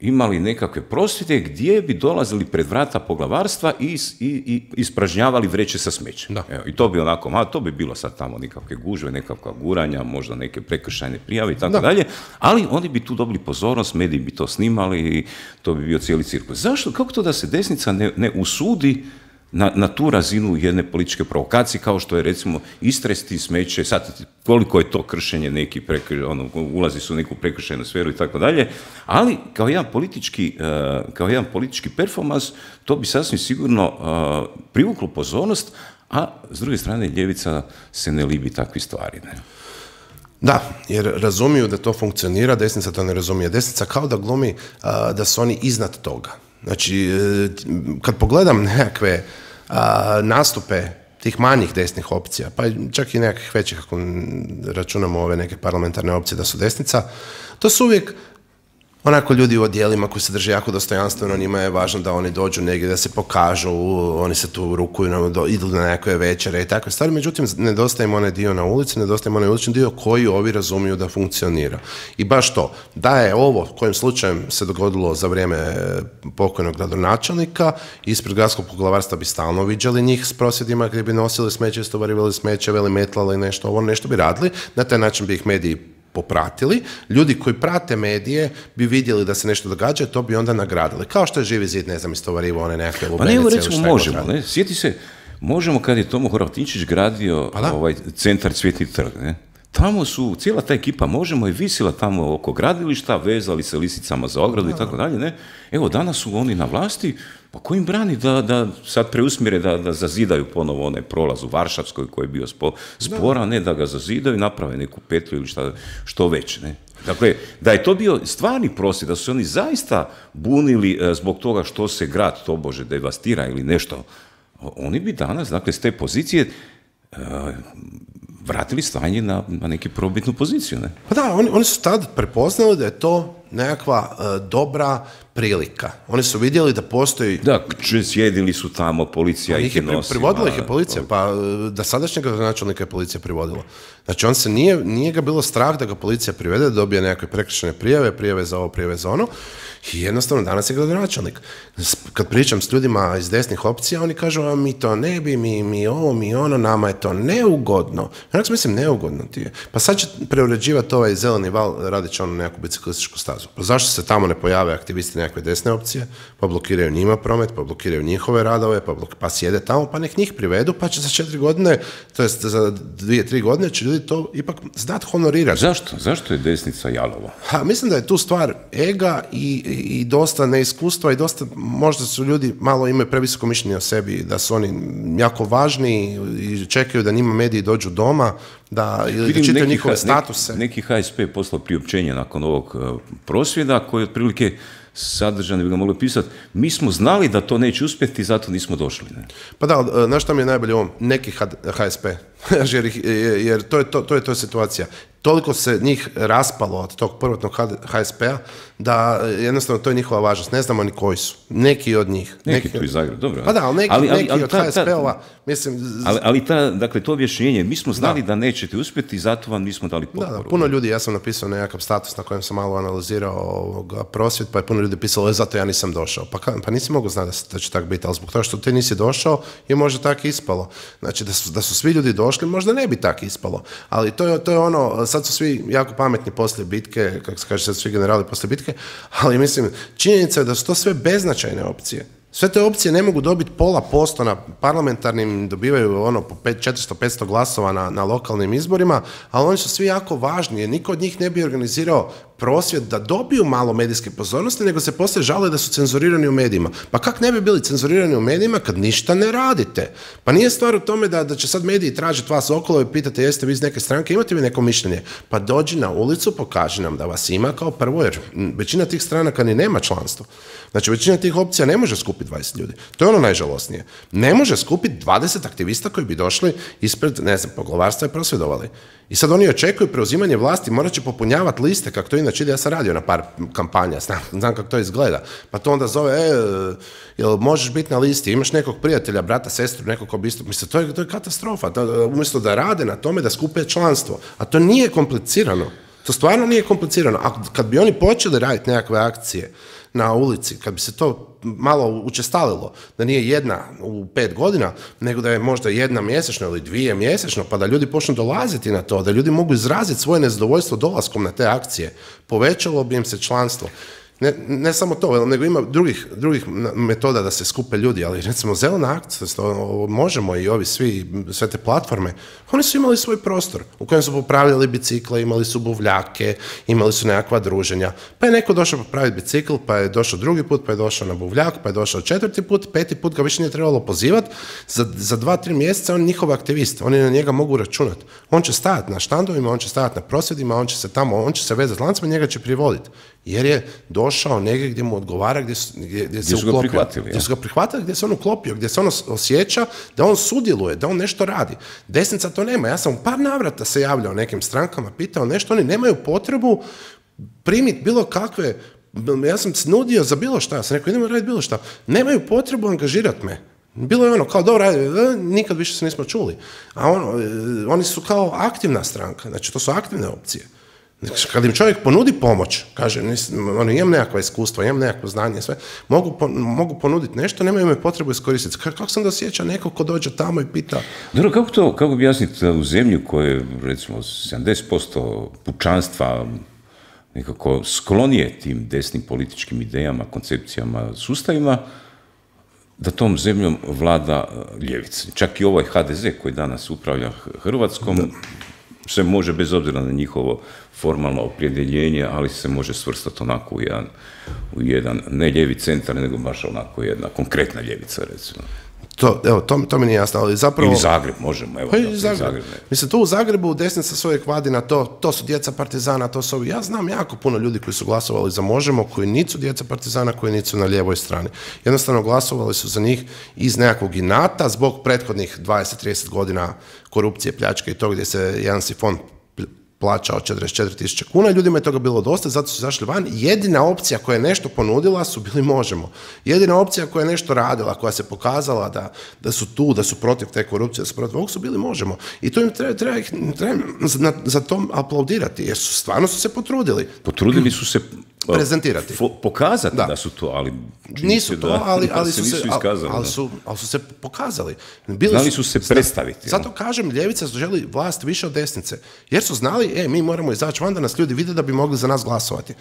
imali nekakve prosvjede gdje bi dolazili pred vrata poglavarstva i, i, i ispražnjavali vreće sa smećem. Da. Evo, I to bi onako, a to bi bilo sad tamo nekakve gužve, nekakva guranja, možda neke prekršajne prijave i tako dalje, ali oni bi tu dobili pozornost, mediji bi to snimali i to bi bio cijeli cirkus. Zašto? Kako to da se desnica ne, ne usudi na, na tu razinu jedne političke provokacije kao što je recimo istresti smeće, sad koliko je to kršenje neki prekr, ono, ulazi su u neku prekršajnu sferu i tako dalje, ali kao jedan politički, eh, kao jedan politički performans to bi sasvim sigurno uh, privuklo pozornost, a s druge strane ljevica se ne libi takvi stvari. Ne? Da, jer razumiju da to funkcionira, desnica to ne razumije. Desnica kao da glumi da su oni iznad toga. Znači, e, kad pogledam nekakve nastupe tih manjih desnih opcija, pa čak i nekakvih većih ako računamo ove neke parlamentarne opcije da su desnica, to su uvijek onako ljudi u odjelima koji se drže jako dostojanstveno, njima je važno da oni dođu negdje, da se pokažu, oni se tu rukuju, idu na nekakve večere i takve stvari, međutim nedostaje im onaj dio na ulici, nedostaje im onaj ulični dio koji ovi razumiju da funkcionira. I baš to, da je ovo kojim slučajem se dogodilo za vrijeme pokojnog gradonačelnika, ispred gradskog poglavarstva bi stalno viđali njih s prosvjedima gdje bi nosili smeće, istovarivali smeće, veli metlali nešto, ovo nešto bi radili, na taj način bi ih mediji popratili, ljudi koji prate medije bi vidjeli da se nešto događa, to bi onda nagradili. Kao što je Živi zid, ne znam, istovarivo one nekakve lubenice. Pa ne, recimo možemo, ne? Sjeti se, možemo kad je Tomo Horvatinčić gradio pa ovaj centar Cvjetni trg, ne? Tamo su, cijela ta ekipa možemo je visila tamo oko gradilišta, vezali se lisicama za ogradu i tako dalje, ne? Evo, danas su oni na vlasti, pa ko im brani da, da sad preusmjere, da, da zazidaju ponovo onaj prolaz u Varšavskoj koji je bio spo, spora, ne da ga zazidaju, naprave neku petlju ili šta, što već, ne? Dakle, da je to bio stvarni prosvjed, da su se oni zaista bunili e, zbog toga što se grad tobože devastira ili nešto, oni bi danas, dakle, s te pozicije e, vratili stanje na, na neki probitnu poziciju. Ne? Pa da, oni, oni su tad prepoznali da je to nekakva e, dobra prilika. Oni su vidjeli da postoji... Da, sjedili su tamo, policija ih je nosila. Privodila ih je policija, pa e, da sadašnjeg načelnika je policija privodila. Znači on se nije, nije ga bilo strah da ga policija privede, da dobije nekakve prekršene prijave, prijave za ovo, prijave za ono. I jednostavno danas je gradonačelnik. Kad pričam s ljudima iz desnih opcija, oni kažu, a mi to ne bi, mi, mi ovo, mi ono, nama je to neugodno. Ja mislim, neugodno ti je. Pa sad će preuređivati ovaj zeleni val, radit će ono nekakvu biciklističku stazu. Pa zašto se tamo ne pojave aktivisti nekakve desne opcije, pa blokiraju njima promet, pa blokiraju njihove radove, pa, pa sjede tamo, pa nek njih privedu, pa će za četiri godine, to jest za dvije, tri godine će ljudi to ipak znat honorirati. Zašto? Zašto je desnica jalova? Ha, mislim da je tu stvar ega i i dosta neiskustva i dosta, možda su ljudi malo imaju previsoko mišljenje o sebi, da su oni jako važni i čekaju da njima mediji dođu doma, da, ili da čitaju njihove statuse. Neki, neki HSP je poslao priopćenje nakon ovog uh, prosvjeda koji otprilike sadržane bi ga mogli pisati, mi smo znali da to neće uspjeti, zato nismo došli. Ne? Pa da, znaš šta mi je najbolje ovom? Neki HSP, jer, jer to, je to, to je to situacija toliko se njih raspalo od tog prvotnog HSP-a da jednostavno to je njihova važnost. Ne znamo ni koji su. Neki od njih. Neki, tu iz Zagreba, dobro. Pa da, ali neki, ali, neki od HSP-ova, mislim... Ali, ali ta, dakle, to objašnjenje, mi smo znali da, nećete uspjeti i zato vam nismo dali potporu. Da, da, puno ljudi, ja sam napisao nekakav status na kojem sam malo analizirao ovoga prosvjet, pa je puno ljudi pisalo, e, zato ja nisam došao. Pa, pa nisi mogao znati da, će tako biti, ali zbog toga što ti nisi došao je možda tako ispalo. Znači, da su, da su svi ljudi došli, možda ne bi tako ispalo. Ali to je, to je ono, sad su svi jako pametni poslije bitke, kako se kaže sad svi generali poslije bitke, ali mislim, činjenica je da su to sve beznačajne opcije. Sve te opcije ne mogu dobiti pola posto na parlamentarnim, dobivaju ono po 400-500 glasova na, na lokalnim izborima, ali oni su svi jako važni jer niko od njih ne bi organizirao prosvjed da dobiju malo medijske pozornosti, nego se poslije žale da su cenzurirani u medijima. Pa kak ne bi bili cenzurirani u medijima kad ništa ne radite? Pa nije stvar u tome da, da će sad mediji tražiti vas okolo i pitate jeste vi iz neke stranke, imate vi neko mišljenje? Pa dođi na ulicu, pokaži nam da vas ima kao prvo, jer većina tih stranaka ni nema članstvo. Znači, većina tih opcija ne može skupiti 20 ljudi. To je ono najžalosnije. Ne može skupiti 20 aktivista koji bi došli ispred, ne znam, poglavarstva i prosvjedovali. I sad oni očekuju preuzimanje vlasti, morat će popunjavati liste, kako to inače ide. Ja sam radio na par kampanja, znam, znam kako to izgleda. Pa to onda zove, e, jel možeš biti na listi, imaš nekog prijatelja, brata, sestru, nekog ko Mislim, to je, to je katastrofa. To, umjesto da rade na tome da skupe članstvo. A to nije komplicirano. To stvarno nije komplicirano. A kad bi oni počeli raditi nekakve akcije, na ulici, kad bi se to malo učestalilo, da nije jedna u pet godina, nego da je možda jedna mjesečno ili dvije mjesečno, pa da ljudi počnu dolaziti na to, da ljudi mogu izraziti svoje nezadovoljstvo dolaskom na te akcije, povećalo bi im se članstvo. Ne, ne samo to, nego ima drugih, drugih metoda da se skupe ljudi, ali recimo zelena akcija, možemo i ovi svi, sve te platforme, oni su imali svoj prostor u kojem su popravljali bicikle, imali su buvljake, imali su nekakva druženja. Pa je neko došao popraviti bicikl, pa je došao drugi put, pa je došao na buvljak, pa je došao četvrti put, peti put ga više nije trebalo pozivati. Za, za dva, tri mjeseca on je njihov aktivist, oni na njega mogu računati. On će stajati na štandovima, on će stajati na prosvjedima, on će se tamo, on će se vezati lancima, njega će privoditi jer je došao negdje gdje mu odgovara, gdje, gdje, gdje se su ga prihvatili. Gdje su ga prihvatili, gdje se on uklopio, gdje se on osjeća da on sudjeluje, da on nešto radi. Desnica to nema. Ja sam u par navrata se javljao nekim strankama, pitao nešto, oni nemaju potrebu primiti bilo kakve ja sam se nudio za bilo šta, ja sam rekao idemo raditi bilo šta. Nemaju potrebu angažirati me. Bilo je ono, kao dobro, e, nikad više se nismo čuli. A ono, e, oni su kao aktivna stranka, znači to su aktivne opcije. Kad im čovjek ponudi pomoć, kaže, ono, imam nekakva iskustva, imam nekakvo znanje, sve, mogu, mogu ponuditi nešto, nemaju me potrebu iskoristiti. Kako sam da osjeća neko ko dođe tamo i pita... Dobro, kako to, kako bi jasniti u zemlju koje, recimo, 70% pučanstva nekako sklonije tim desnim političkim idejama, koncepcijama, sustavima, da tom zemljom vlada ljevica. Čak i ovaj HDZ koji danas upravlja Hrvatskom, se može, bez obzira na njihovo formalno opredjeljenje, ali se može svrstati onako u jedan, u jedan ne ljevi centar, nego baš onako jedna konkretna ljevica, recimo. To, evo, to, to mi nije jasno, ali zapravo... Ili Zagreb, možemo, evo. Pa i Zagreb. Mislim, tu u Zagrebu desnica svojeg na to, to su djeca partizana, to su ovi. Ja znam jako puno ljudi koji su glasovali za Možemo, koji nisu djeca partizana, koji nisu na lijevoj strani. Jednostavno glasovali su za njih iz nekakvog inata zbog prethodnih 20-30 godina korupcije, pljačke i to gdje se jedan sifon plaća od 44 tisuće kuna, ljudima je toga bilo dosta, zato su izašli van. Jedina opcija koja je nešto ponudila su bili možemo. Jedina opcija koja je nešto radila, koja se pokazala da, da su tu, da su protiv te korupcije, da su protiv ovog su bili možemo. I to im treba, treba, ih, treba za, za to aplaudirati, jer su stvarno su se potrudili. Potrudili su se prezentirati. pokazati da. su to, ali nisu to, ali, ali, su se, iskazali, ali, su, ali su se pokazali. Bili znali su se predstaviti. Zato kažem, ljevica želi vlast više od desnice. Jer su znali, e, mi moramo izaći van da nas ljudi vide da bi mogli za nas glasovati.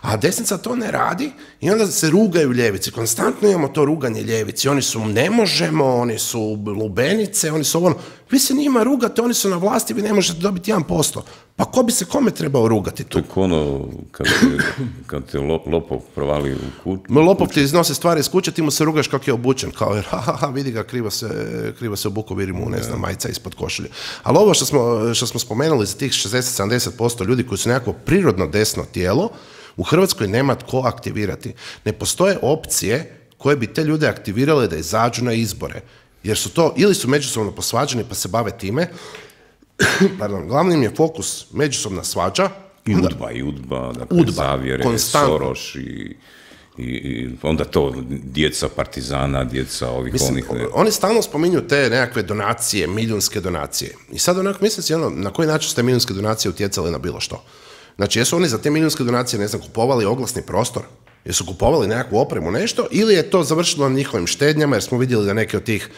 A desnica to ne radi i onda se rugaju ljevici. Konstantno imamo to ruganje ljevici. Oni su ne možemo, oni su lubenice, oni su ono. Vi se njima rugate, oni su na vlasti, vi ne možete dobiti 1%. Pa ko bi se kome trebao rugati tu? Je ono kad, kad te lopov provali u kuću. Lopov ti iznose stvari iz kuće, ti mu se rugaš kako je obučen. Kao jer, ha, ha, ha vidi ga, krivo se, krivo se obuko, vidi mu, ne znam, majica ispod košulje. Ali ovo što smo, što smo spomenuli za tih 60-70% ljudi koji su nekako prirodno desno tijelo, u Hrvatskoj nema tko aktivirati. Ne postoje opcije koje bi te ljude aktivirale da izađu na izbore. Jer su to, ili su međusobno posvađani pa se bave time, pardon, glavni im je fokus međusobna svađa. I udba, i udba, dakle, udba, zavjere, Soroš i, i, onda to djeca partizana, djeca ovih mislim, onih... Oni stalno spominju te nekakve donacije, milijunske donacije. I sad onako mislim si ono, na koji način ste milijunske donacije utjecali na bilo što? Znači, jesu oni za te milijunske donacije, ne znam, kupovali oglasni prostor? Jesu kupovali nekakvu opremu, nešto, ili je to završilo na njihovim štednjama, jer smo vidjeli da neke od tih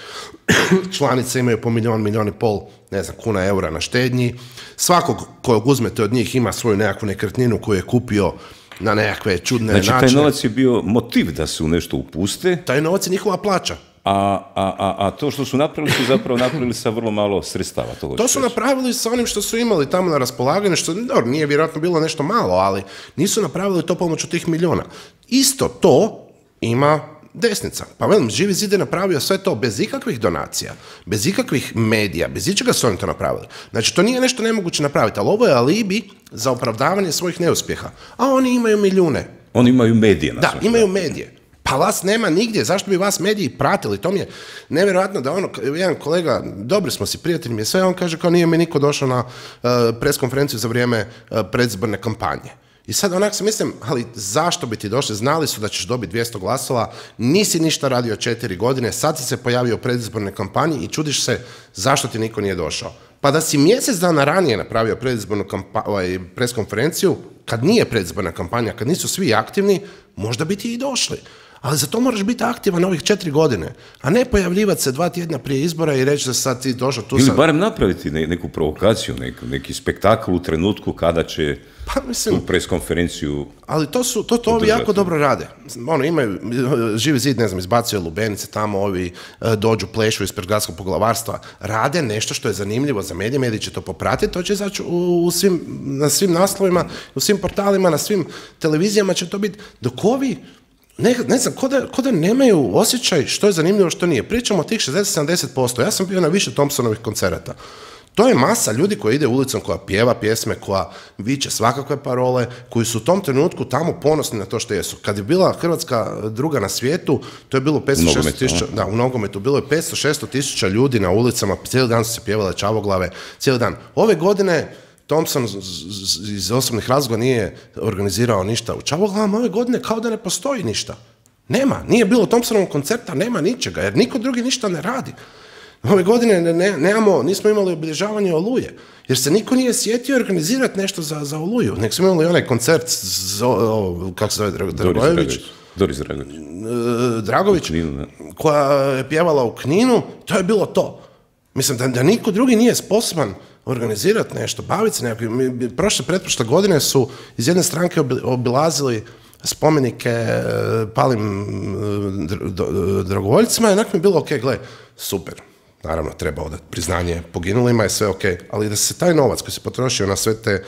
članica imaju po milijon, milijon i pol, ne znam, kuna, eura na štednji. Svakog kojeg uzmete od njih ima svoju nekakvu nekretninu koju je kupio na nekakve čudne znači, načine. taj novac je bio motiv da se u nešto upuste. Taj novac je njihova plaća. A, a, a, to što su napravili su zapravo napravili sa vrlo malo sredstava. To, to su napravili sa onim što su imali tamo na raspolaganju, što dobro, nije vjerojatno bilo nešto malo, ali nisu napravili to pomoću tih milijuna. Isto to ima desnica. Pa velim, Živi zid je napravio sve to bez ikakvih donacija, bez ikakvih medija, bez ičega su oni to napravili. Znači, to nije nešto nemoguće napraviti, ali ovo je alibi za opravdavanje svojih neuspjeha. A oni imaju milijune. Oni imaju medije. Na da, imaju medije. Pa vas nema nigdje, zašto bi vas mediji pratili? To mi je nevjerojatno da ono, jedan kolega, dobri smo si prijatelji, mi je sve, on kaže kao nije mi niko došao na uh, preskonferenciju za vrijeme uh, predizborne kampanje. I sad onak se mislim, ali zašto bi ti došli? Znali su da ćeš dobiti 200 glasova, nisi ništa radio četiri godine, sad si se pojavio u predizbornoj kampanji i čudiš se zašto ti niko nije došao. Pa da si mjesec dana ranije napravio predizbornu ovaj, preskonferenciju, kad nije predizborna kampanja, kad nisu svi aktivni, možda bi ti i došli ali za to moraš biti aktivan ovih četiri godine, a ne pojavljivati se dva tjedna prije izbora i reći da sad ti došao tu Ili barem napraviti neku provokaciju, neki spektakl u trenutku kada će pa, mislim, tu preskonferenciju Ali to su, to, to ovi jako dobro rade. Ono, imaju, živi zid, ne znam, izbacio lubenice, tamo ovi e, dođu, plešu ispred gradskog poglavarstva, rade nešto što je zanimljivo za medije, mediji će to popratiti, to će izaći u, svim, na svim naslovima, u svim portalima, na svim televizijama će to biti, dok ovi ne, ne znam, ko da, ko da nemaju osjećaj što je zanimljivo, što nije. Pričamo o tih 60-70%. Ja sam bio na više Thompsonovih koncerata. To je masa ljudi koji ide ulicom, koja pjeva pjesme, koja viče svakakve parole, koji su u tom trenutku tamo ponosni na to što jesu. Kad je bila Hrvatska druga na svijetu, to je bilo 500-600 tisuća, da, u nogometu, bilo je 500-600 tisuća ljudi na ulicama, cijeli dan su se pjevale čavoglave, cijeli dan. Ove godine Thompson iz osobnih razloga nije organizirao ništa u Čavoglavama ove godine kao da ne postoji ništa. Nema, nije bilo Thompsonovog koncerta, nema ničega, jer niko drugi ništa ne radi. Ove godine ne, nemamo, nismo imali obilježavanje oluje, jer se niko nije sjetio organizirati nešto za, za oluju. Nek smo imali onaj koncert, kako se zove, Dragojević. Doris Dragović. Dragović, koja je pjevala u Kninu, to je bilo to. Mislim da, da niko drugi nije sposoban organizirati nešto, baviti se nekakvim. Prošle, pretprošle godine su iz jedne stranke obilazili spomenike e, palim e, dragovoljcima i onak mi je bilo, ok, gle, super, naravno treba odati priznanje poginulima je sve ok, ali da se taj novac koji se potrošio na sve te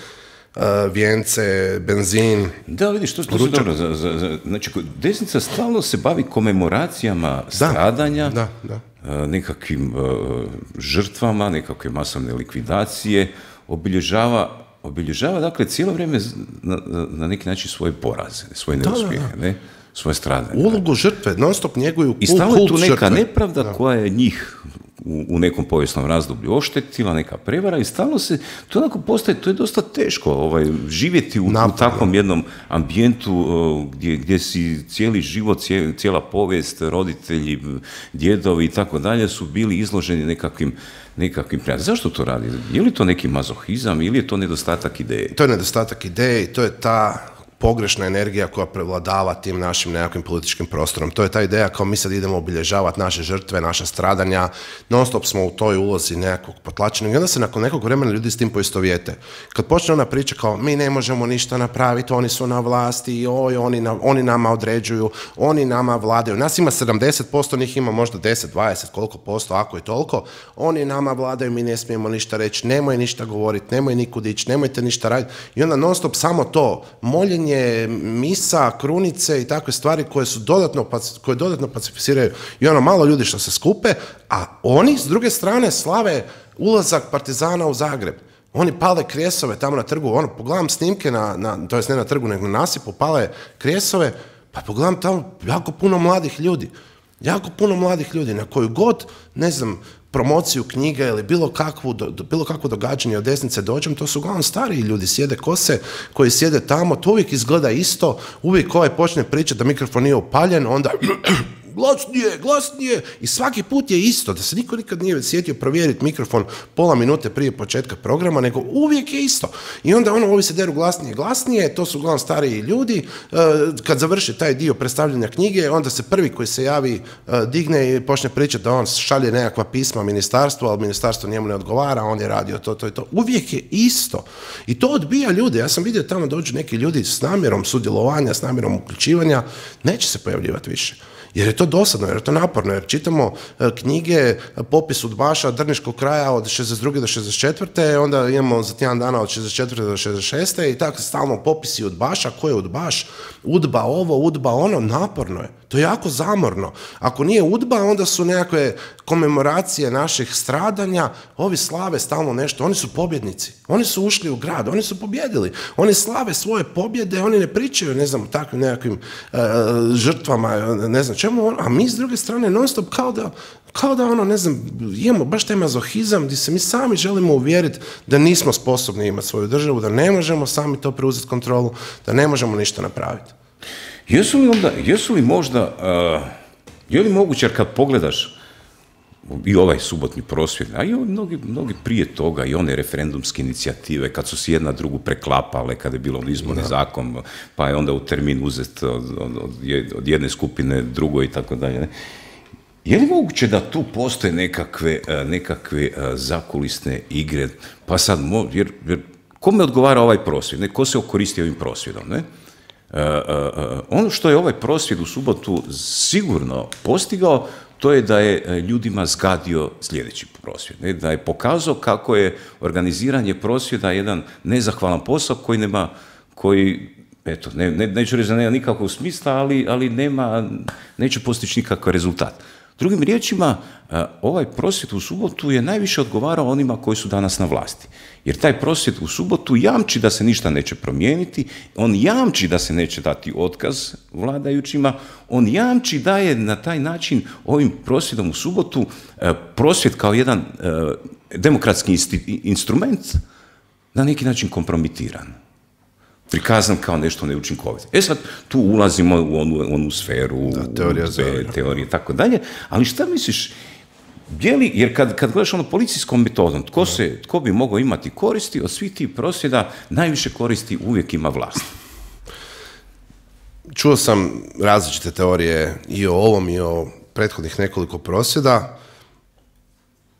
uh, vijence, benzin. Da, vidiš, to, to dobro. Za, za, znači, desnica stalno se bavi komemoracijama stradanja, da, da. Nekakvim e, žrtvama, nekakve masovne likvidacije, obilježava, obilježava dakle cijelo vrijeme na, na neki način svoje poraze, svoje neuspjehe, ne? svoje stradanje. Ulogu žrtve, non stop njeguju I stalno je tu neka nepravda koja je njih u, nekom povijesnom razdoblju oštetila, neka prevara i stalno se, to onako postaje, to je dosta teško ovaj, živjeti u, u takvom jednom ambijentu gdje, gdje si cijeli život, cijela povijest, roditelji, djedovi i tako dalje su bili izloženi nekakvim nekakvim Zašto to radi? Je li to neki mazohizam ili je to nedostatak ideje? To je nedostatak ideje i to je ta pogrešna energija koja prevladava tim našim nekakvim političkim prostorom. To je ta ideja kao mi sad idemo obilježavati naše žrtve, naša stradanja, non stop smo u toj ulozi nekakvog potlačenog i onda se nakon nekog vremena ljudi s tim poistovijete. Kad počne ona priča kao mi ne možemo ništa napraviti, oni su na vlasti, oj, oni, na, oni nama određuju, oni nama vladaju. Nas ima 70%, njih ima možda 10, 20, koliko posto, ako je toliko. Oni nama vladaju, mi ne smijemo ništa reći, nemoj ništa govoriti, nemoj nikud ići, nemojte ništa raditi. I onda non stop samo to, moljenje misa, krunice i takve stvari koje su dodatno, koje dodatno pacificiraju i ono malo ljudi što se skupe, a oni s druge strane slave ulazak Partizana u Zagreb. Oni pale krijesove tamo na trgu, ono, pogledam snimke na, na to jest ne na trgu, nego na nasipu, pale krijesove, pa pogledam tamo jako puno mladih ljudi. Jako puno mladih ljudi na koju god, ne znam, promociju knjige ili bilo kakvu, bilo kakvo događanje od desnice dođem, to su uglavnom stariji ljudi, sjede kose koji sjede tamo, to uvijek izgleda isto, uvijek ovaj počne pričati da mikrofon nije upaljen, onda glasnije, glasnije i svaki put je isto, da se niko nikad nije sjetio provjeriti mikrofon pola minute prije početka programa, nego uvijek je isto. I onda ono, ovi se deru glasnije, glasnije, to su uglavnom stariji ljudi, e, kad završi taj dio predstavljanja knjige, onda se prvi koji se javi e, digne i počne pričati da on šalje nekakva pisma ministarstvu, ali ministarstvo njemu ne odgovara, on je radio to, to i to. Uvijek je isto. I to odbija ljude. Ja sam vidio tamo dođu neki ljudi s namjerom sudjelovanja, s namjerom uključivanja, neće se pojavljivati više. Jer je to dosadno, jer je to naporno, jer čitamo e, knjige, popis udbaša Drniškog kraja od 62. do 64. onda imamo za tjedan dana od 64. do 66. i tako stalno popisi udbaša, ko je udbaš, udba ovo, udba ono, naporno je. To je jako zamorno. Ako nije udba, onda su nekakve komemoracije naših stradanja, ovi slave stalno nešto, oni su pobjednici. Oni su ušli u grad, oni su pobjedili. Oni slave svoje pobjede, oni ne pričaju, ne znam, takvim nekakvim e, žrtvama, ne znam čemu, ono, a mi s druge strane non stop kao da, kao da ono, ne znam, imamo baš taj mazohizam gdje se mi sami želimo uvjeriti da nismo sposobni imati svoju državu, da ne možemo sami to preuzeti kontrolu, da ne možemo ništa napraviti. Jesu li onda, jesu li možda, uh, je li moguće, jer kad pogledaš i ovaj subotni prosvjed, a i mnogi, mnogi prije toga, i one referendumske inicijative, kad su si jedna drugu preklapale, kad je bilo izborni zakon, pa je onda u termin uzet od, od, jedne skupine drugoj i tako dalje. Je li moguće da tu postoje nekakve, nekakve zakulisne igre, pa sad, jer, jer kome odgovara ovaj prosvjed, ne, ko se okoristi ovim prosvjedom, ne? E, e, e, ono što je ovaj prosvjed u subotu sigurno postigao, to je da je ljudima zgadio sljedeći prosvjed. Da je pokazao kako je organiziranje prosvjeda jedan nezahvalan posao koji nema, koji, eto, ne, neću reći da nema nikakvog smisla, ali, ali nema, neće postići nikakav rezultat. Drugim riječima, ovaj prosvjed u subotu je najviše odgovarao onima koji su danas na vlasti. Jer taj prosvjed u subotu jamči da se ništa neće promijeniti, on jamči da se neće dati otkaz vladajućima, on jamči da je na taj način ovim prosvjedom u subotu e, prosvjed kao jedan e, demokratski instrument na neki način kompromitiran prikazan kao nešto neučinkovito. E sad, tu ulazimo u onu, onu sferu, da, teorija, teorije i tako dalje, ali šta misliš, je jer kad, kad gledaš ono policijskom metodom, tko, se, tko bi mogao imati koristi od svih tih prosvjeda, najviše koristi uvijek ima vlast. Čuo sam različite teorije i o ovom i o prethodnih nekoliko prosvjeda.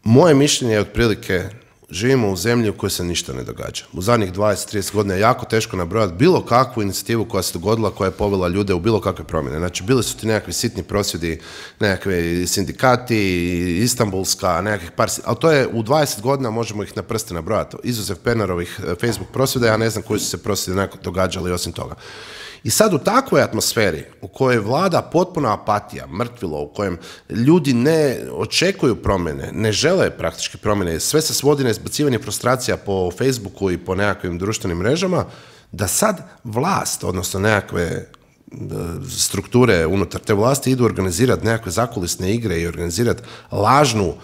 Moje mišljenje je otprilike živimo u zemlji u kojoj se ništa ne događa. U zadnjih 20-30 godina je jako teško nabrojati bilo kakvu inicijativu koja se dogodila, koja je povela ljude u bilo kakve promjene. Znači, bili su ti nekakvi sitni prosvjedi, nekakvi sindikati, Istanbulska, nekakvih par... Ali to je u 20 godina možemo ih na prste nabrojati. Izuzev Penarovih eh, Facebook prosvjeda, ja ne znam koji su se prosvjedi događali osim toga. I sad u takvoj atmosferi u kojoj vlada potpuna apatija, mrtvilo, u kojem ljudi ne očekuju promjene, ne žele praktički promjene, sve se svodi na izbacivanje frustracija po Facebooku i po nekakvim društvenim mrežama, da sad vlast, odnosno nekakve e, strukture unutar te vlasti idu organizirati nekakve zakulisne igre i organizirati lažnu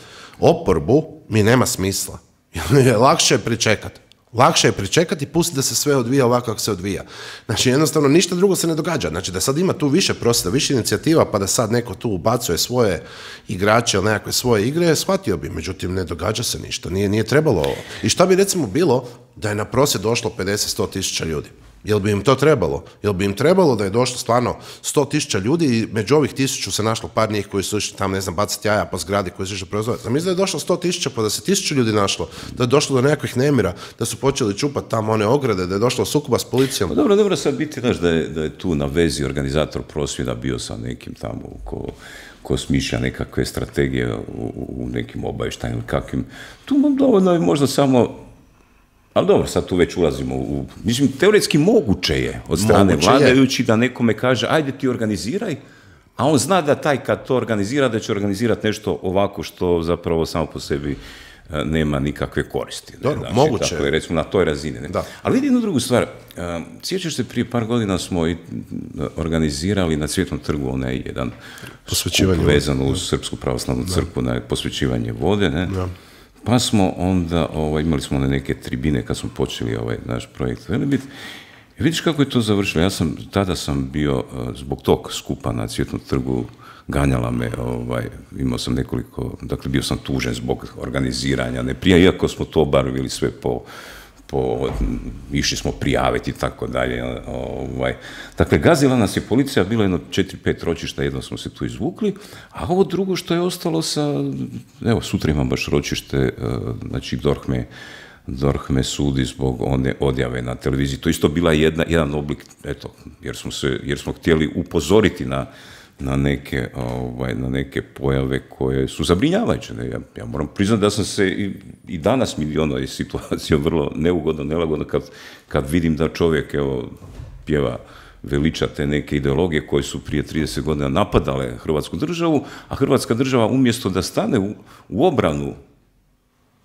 oporbu, mi nema smisla. Lakše je pričekati. Lakše je pričekati i pustiti da se sve odvija ovako kako se odvija. Znači, jednostavno, ništa drugo se ne događa. Znači, da sad ima tu više prostora, više inicijativa, pa da sad neko tu ubacuje svoje igrače ili nekakve svoje igre, shvatio bi. Međutim, ne događa se ništa. Nije, nije trebalo ovo. I šta bi recimo bilo da je na prosjed došlo 50-100 tisuća ljudi? Jel bi im to trebalo? Jel bi im trebalo da je došlo stvarno 100 tisuća ljudi i među ovih tisuću se našlo par njih koji su išli tam, ne znam, bacati jaja po zgradi koji su išli proizvoditi. Znam, da je došlo 100 tisuća pa da se tisuću ljudi našlo, da je došlo do nekakvih nemira, da su počeli čupati tamo one ograde, da je došlo sukoba s policijom. Pa dobro, dobro sad biti, znaš, da je, da je tu na vezi organizator prosvjeda bio sa nekim tamo ko, ko smišlja nekakve strategije u, u nekim obavještajnim kakvim. Tu dovoljno možda samo ali dobro, sad tu već ulazimo u... Mislim, teoretski moguće je od strane vladajući da nekome kaže ajde ti organiziraj, a on zna da taj kad to organizira, da će organizirati nešto ovako što zapravo samo po sebi e, nema nikakve koristi. Dobro, znači, moguće. Tako je, recimo, na toj razini. Ne? Da. Ali vidi jednu drugu stvar. E, sjećaš se, prije par godina smo i organizirali na Cvjetnom trgu onaj jedan posvećivanje vezan uz Srpsku pravoslavnu crkvu na posvećivanje vode. Ne? Da. Pa smo onda, ovaj, imali smo na neke tribine kad smo počeli ovaj naš projekt Velebit. I vidiš kako je to završilo. Ja sam, tada sam bio eh, zbog tog skupa na Cvjetnom trgu, ganjala me, ovaj, imao sam nekoliko, dakle bio sam tužen zbog organiziranja, ne prije, iako smo to barvili sve po po, išli smo prijaviti i tako dalje. Ovaj. Dakle, gazila nas je policija, bilo jedno četiri, pet ročišta, jedno smo se tu izvukli, a ovo drugo što je ostalo sa, evo, sutra imam baš ročište, e, znači DORH me, DORH me sudi zbog one odjave na televiziji. To isto bila jedna, jedan oblik, eto, jer smo, se, jer smo htjeli upozoriti na na neke, ovaj, na neke pojave koje su zabrinjavajuće. Ja, ja moram priznati da sam se i, i danas mi ono je situacija vrlo neugodno, nelagodno kad, kad vidim da čovjek evo, pjeva veliča te neke ideologije koje su prije 30 godina napadale Hrvatsku državu, a Hrvatska država umjesto da stane u, u obranu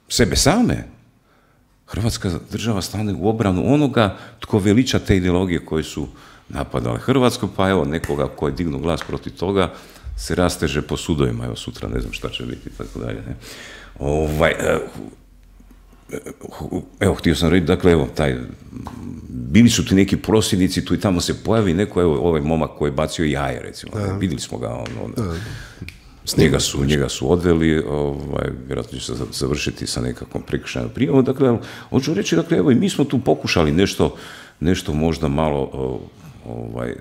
sebe same, Hrvatska država stane u obranu onoga tko veliča te ideologije koje su napadale Hrvatsku, pa evo nekoga ko je dignuo glas protiv toga se rasteže po sudovima, evo sutra ne znam šta će biti, tako dalje. Ne. Ovaj, e, evo, htio sam reći, dakle, evo, taj, bili su ti neki prosvjednici, tu i tamo se pojavi neko, evo, ovaj momak koji je bacio jaje, recimo, vidjeli smo ga, on, on njega su, njega su odveli, ovaj, vjerojatno će se završiti sa nekakvom prekršajnom prijavom. Dakle, hoću reći, dakle, evo i mi smo tu pokušali nešto, nešto možda malo ovaj,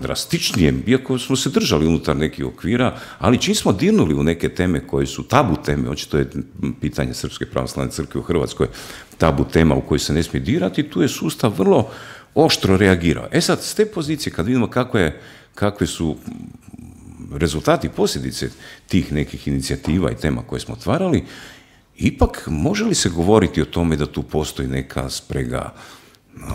drastičnije, iako smo se držali unutar nekih okvira, ali čim smo dirnuli u neke teme koje su tabu teme, očito je pitanje Srpske pravoslavne crkve u Hrvatskoj tabu tema u kojoj se ne smije dirati, tu je sustav vrlo oštro reagirao. E sad, s te pozicije, kad vidimo kako je, kakve su rezultati posljedice tih nekih inicijativa i tema koje smo otvarali, ipak može li se govoriti o tome da tu postoji neka sprega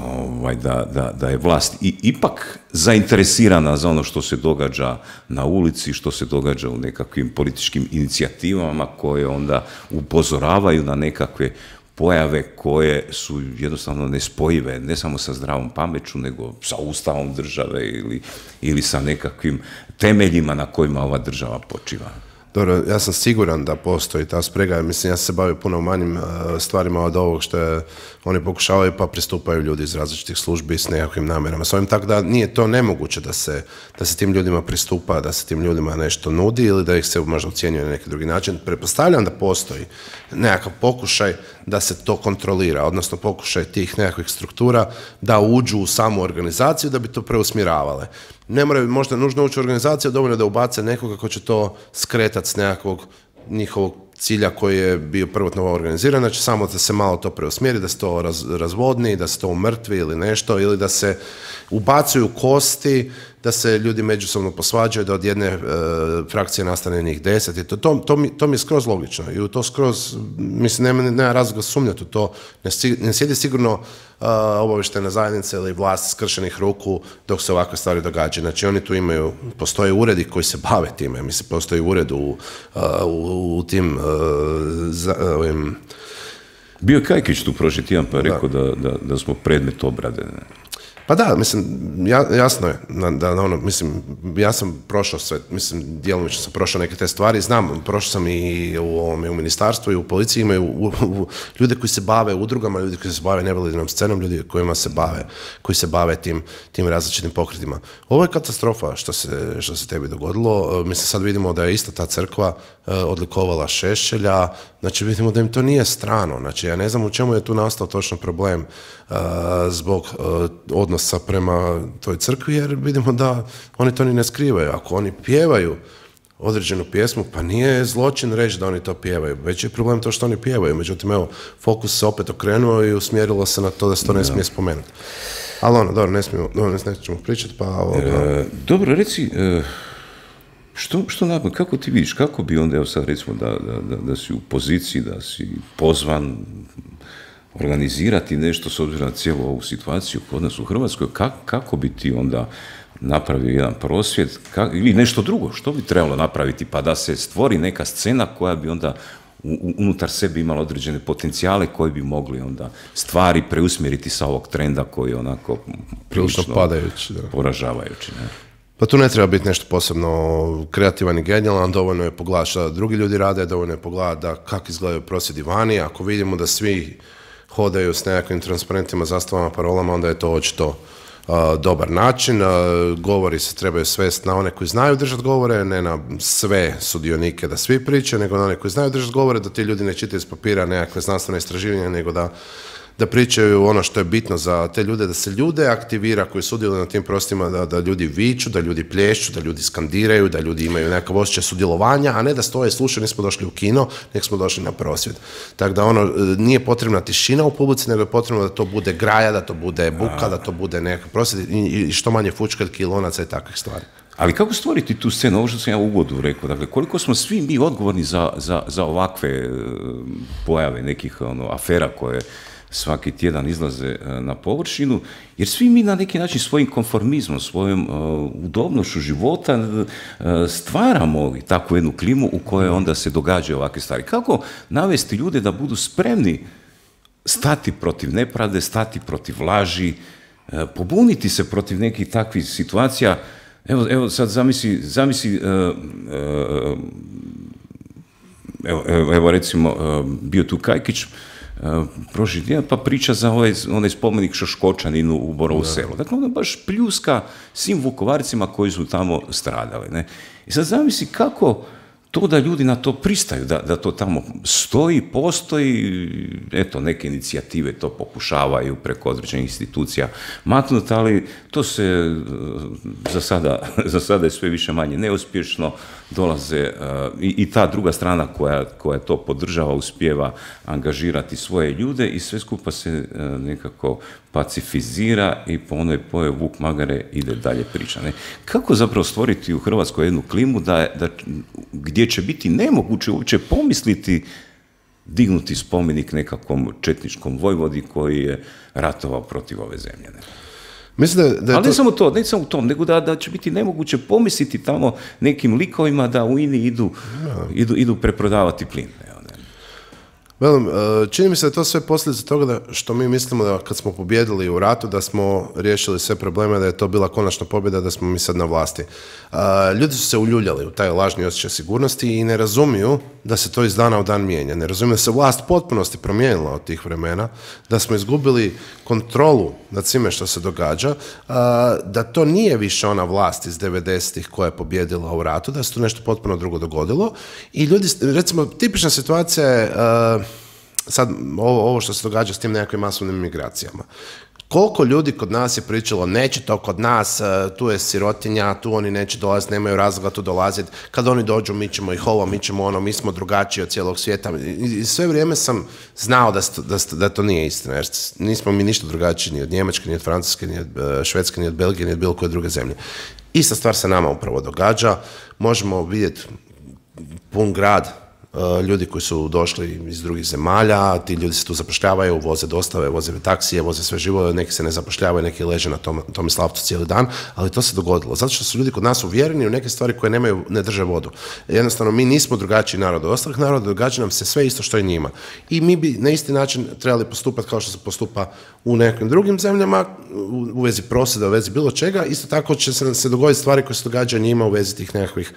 ovaj, da, da, da je vlast i, ipak zainteresirana za ono što se događa na ulici, što se događa u nekakvim političkim inicijativama koje onda upozoravaju na nekakve pojave koje su jednostavno nespojive, ne samo sa zdravom pameću, nego sa ustavom države ili, ili sa nekakvim temeljima na kojima ova država počiva. Dobro, ja sam siguran da postoji ta sprega, mislim ja se bavim puno manjim e, stvarima od ovog što je, oni pokušavaju pa pristupaju ljudi iz različitih službi s nekakvim namjerama. S ovim tako da nije to nemoguće da se, da se tim ljudima pristupa, da se tim ljudima nešto nudi ili da ih se možda ocjenjuje na neki drugi način. Pretpostavljam da postoji nekakav pokušaj da se to kontrolira, odnosno pokušaj tih nekakvih struktura da uđu u samu organizaciju da bi to preusmjeravale ne moraju možda nužno ući u organizaciju, dovoljno da ubace nekoga ko će to skretati s nekakvog njihovog cilja koji je bio prvotno organiziran, znači samo da se malo to preusmjeri, da se to razvodni, da se to umrtvi ili nešto, ili da se ubacuju kosti, da se ljudi međusobno posvađaju, da od jedne e, frakcije nastane njih deset. I to, to, to, mi, to mi je skroz logično i u to skroz, mislim, nema, nema razloga sumnjati u to. Ne, ne sjedi sigurno uh, obavještena zajednica ili vlast skršenih ruku dok se ovakve stvari događaju. Znači oni tu imaju, postoje uredi koji se bave time. Mislim, postoji ured u, u, u tim za, ovim, bio je Kajkić tu prošli tjedan pa je rekao da, da, da smo predmet obrade. Pa da, mislim, jasno je da, ono, mislim, ja sam prošao sve, mislim, djelomično sam prošao neke te stvari, znam, prošao sam i u, ovome, u ministarstvu i u policiji imaju u, ljude koji se bave udrugama, ljudi koji se bave nevalidinom scenom, ljudi kojima se bave, koji se bave tim, tim različitim pokretima. Ovo je katastrofa što se, što se tebi dogodilo, mislim, sad vidimo da je ista ta crkva e, odlikovala Šešelja, znači vidimo da im to nije strano, znači ja ne znam u čemu je tu nastao točno problem uh, zbog uh, odnosa prema toj crkvi, jer vidimo da oni to ni ne skrivaju. Ako oni pjevaju određenu pjesmu, pa nije zločin reći da oni to pjevaju. Već je problem to što oni pjevaju. Međutim, evo, fokus se opet okrenuo i usmjerilo se na to da se to ne smije spomenuti. Ali ono, dobro, ne smijemo, dobro, ne ćemo pričati, pa... E, dobro, reci, e, što, što kako ti vidiš, kako bi onda, evo sad recimo da, da, da, si u poziciji, da si pozvan organizirati nešto s obzirom na cijelu ovu situaciju kod nas u Hrvatskoj, kako bi ti onda napravio jedan prosvjed ili nešto drugo, što bi trebalo napraviti pa da se stvori neka scena koja bi onda unutar sebe imala određene potencijale koji bi mogli onda stvari preusmjeriti sa ovog trenda koji je onako prilično padajući, poražavajući. Ne? Pa tu ne treba biti nešto posebno kreativan i genijalan, dovoljno je pogledati što drugi ljudi rade, dovoljno je pogledati da kako izgledaju prosvjedi vani, ako vidimo da svi hodaju s nekakvim transparentima, zastavama, parolama, onda je to očito dobar način. govori se trebaju svesti na one koji znaju držati govore, ne na sve sudionike da svi pričaju, nego na one koji znaju držati govore, da ti ljudi ne čitaju iz papira nekakve znanstvene istraživanja, nego da da pričaju ono što je bitno za te ljude, da se ljude aktivira koji sudjeluju na tim prostima, da, da ljudi viču, da ljudi plješću, da ljudi skandiraju, da ljudi imaju nekakav osjećaj sudjelovanja, a ne da stoje slušaju, nismo došli u kino, nek smo došli na prosvjed. Tako da ono, nije potrebna tišina u publici, nego je potrebno da to bude graja, da to bude buka, da to bude nekakav prosvjed i što manje fučkaljki, lonaca i takvih stvari. Ali kako stvoriti tu scenu, ovo što sam ja u uvodu rekao, dakle, koliko smo svi mi odgovorni za, za, za ovakve e, pojave nekih ono, afera koje svaki tjedan izlaze e, na površinu, jer svi mi na neki način svojim konformizmom, svojom e, udobnošću života stvaramo takvu jednu klimu u kojoj onda se događaju ovakve stvari. Kako navesti ljude da budu spremni stati protiv nepravde, stati protiv laži, pobuniti se protiv nekih takvih situacija, Evo, evo sad zamisli, zamisli evo, evo, recimo bio tu Kajkić prošli tjedan pa priča za ovaj, onaj spomenik Šoškočaninu u Borovu selu. Dakle, ona baš pljuska svim vukovarcima koji su tamo stradali. Ne? I sad zamisli kako to da ljudi na to pristaju, da, da to tamo stoji, postoji, eto, neke inicijative to pokušavaju preko određenih institucija matnuti, ali to se e, za sada, za sada je sve više manje neuspješno, dolaze e, i, i ta druga strana koja, koja to podržava, uspjeva angažirati svoje ljude i sve skupa se e, nekako pacifizira i po onoj poje Vuk Magare ide dalje priča. Ne? Kako zapravo stvoriti u Hrvatskoj jednu klimu da, da, gdje će biti nemoguće uopće pomisliti dignuti spomenik nekakvom četničkom vojvodi koji je ratovao protiv ove zemlje. Ne? Mislim da, da Ali ne samo to, ne samo u tom, nego da, da će biti nemoguće pomisliti tamo nekim likovima da u INI idu, idu, idu preprodavati plin. Velim, e, čini mi se da je to sve posljedica toga da što mi mislimo da kad smo pobjedili u ratu, da smo riješili sve probleme, da je to bila konačna pobjeda, da smo mi sad na vlasti. E, ljudi su se uljuljali u taj lažni osjećaj sigurnosti i ne razumiju da se to iz dana u dan mijenja. Ne razumiju da se vlast potpunosti promijenila od tih vremena, da smo izgubili kontrolu nad svime što se događa, e, da to nije više ona vlast iz 90-ih koja je pobjedila u ratu, da se to nešto potpuno drugo dogodilo i ljudi, recimo, tipična situacija je sad ovo, ovo što se događa s tim nekakvim masovnim migracijama. Koliko ljudi kod nas je pričalo, neće to kod nas, e, tu je sirotinja, tu oni neće dolaziti, nemaju razloga tu dolaziti, kad oni dođu mi ćemo ih ovo, mi ćemo ono, mi smo drugačiji od cijelog svijeta. I sve vrijeme sam znao da, da, da to nije istina, jer nismo mi ništa drugačiji ni od Njemačke, ni od Francuske, ni od e, Švedske, ni od Belgije, ni od bilo koje druge zemlje. Ista stvar se nama upravo događa, možemo vidjeti pun grad ljudi koji su došli iz drugih zemalja, ti ljudi se tu zapošljavaju, voze dostave, voze taksije, voze sve živo, neki se ne zapošljavaju, neki leže na tom, slavcu cijeli dan, ali to se dogodilo. Zato što su ljudi kod nas uvjereni u neke stvari koje nemaju, ne drže vodu. Jednostavno, mi nismo drugačiji narod od ostalih naroda, događa nam se sve isto što i njima. I mi bi na isti način trebali postupati kao što se postupa u nekim drugim zemljama, u, vezi prosjeda, u vezi bilo čega, isto tako će se, se dogoditi stvari koje se događaju njima u vezi tih nekakvih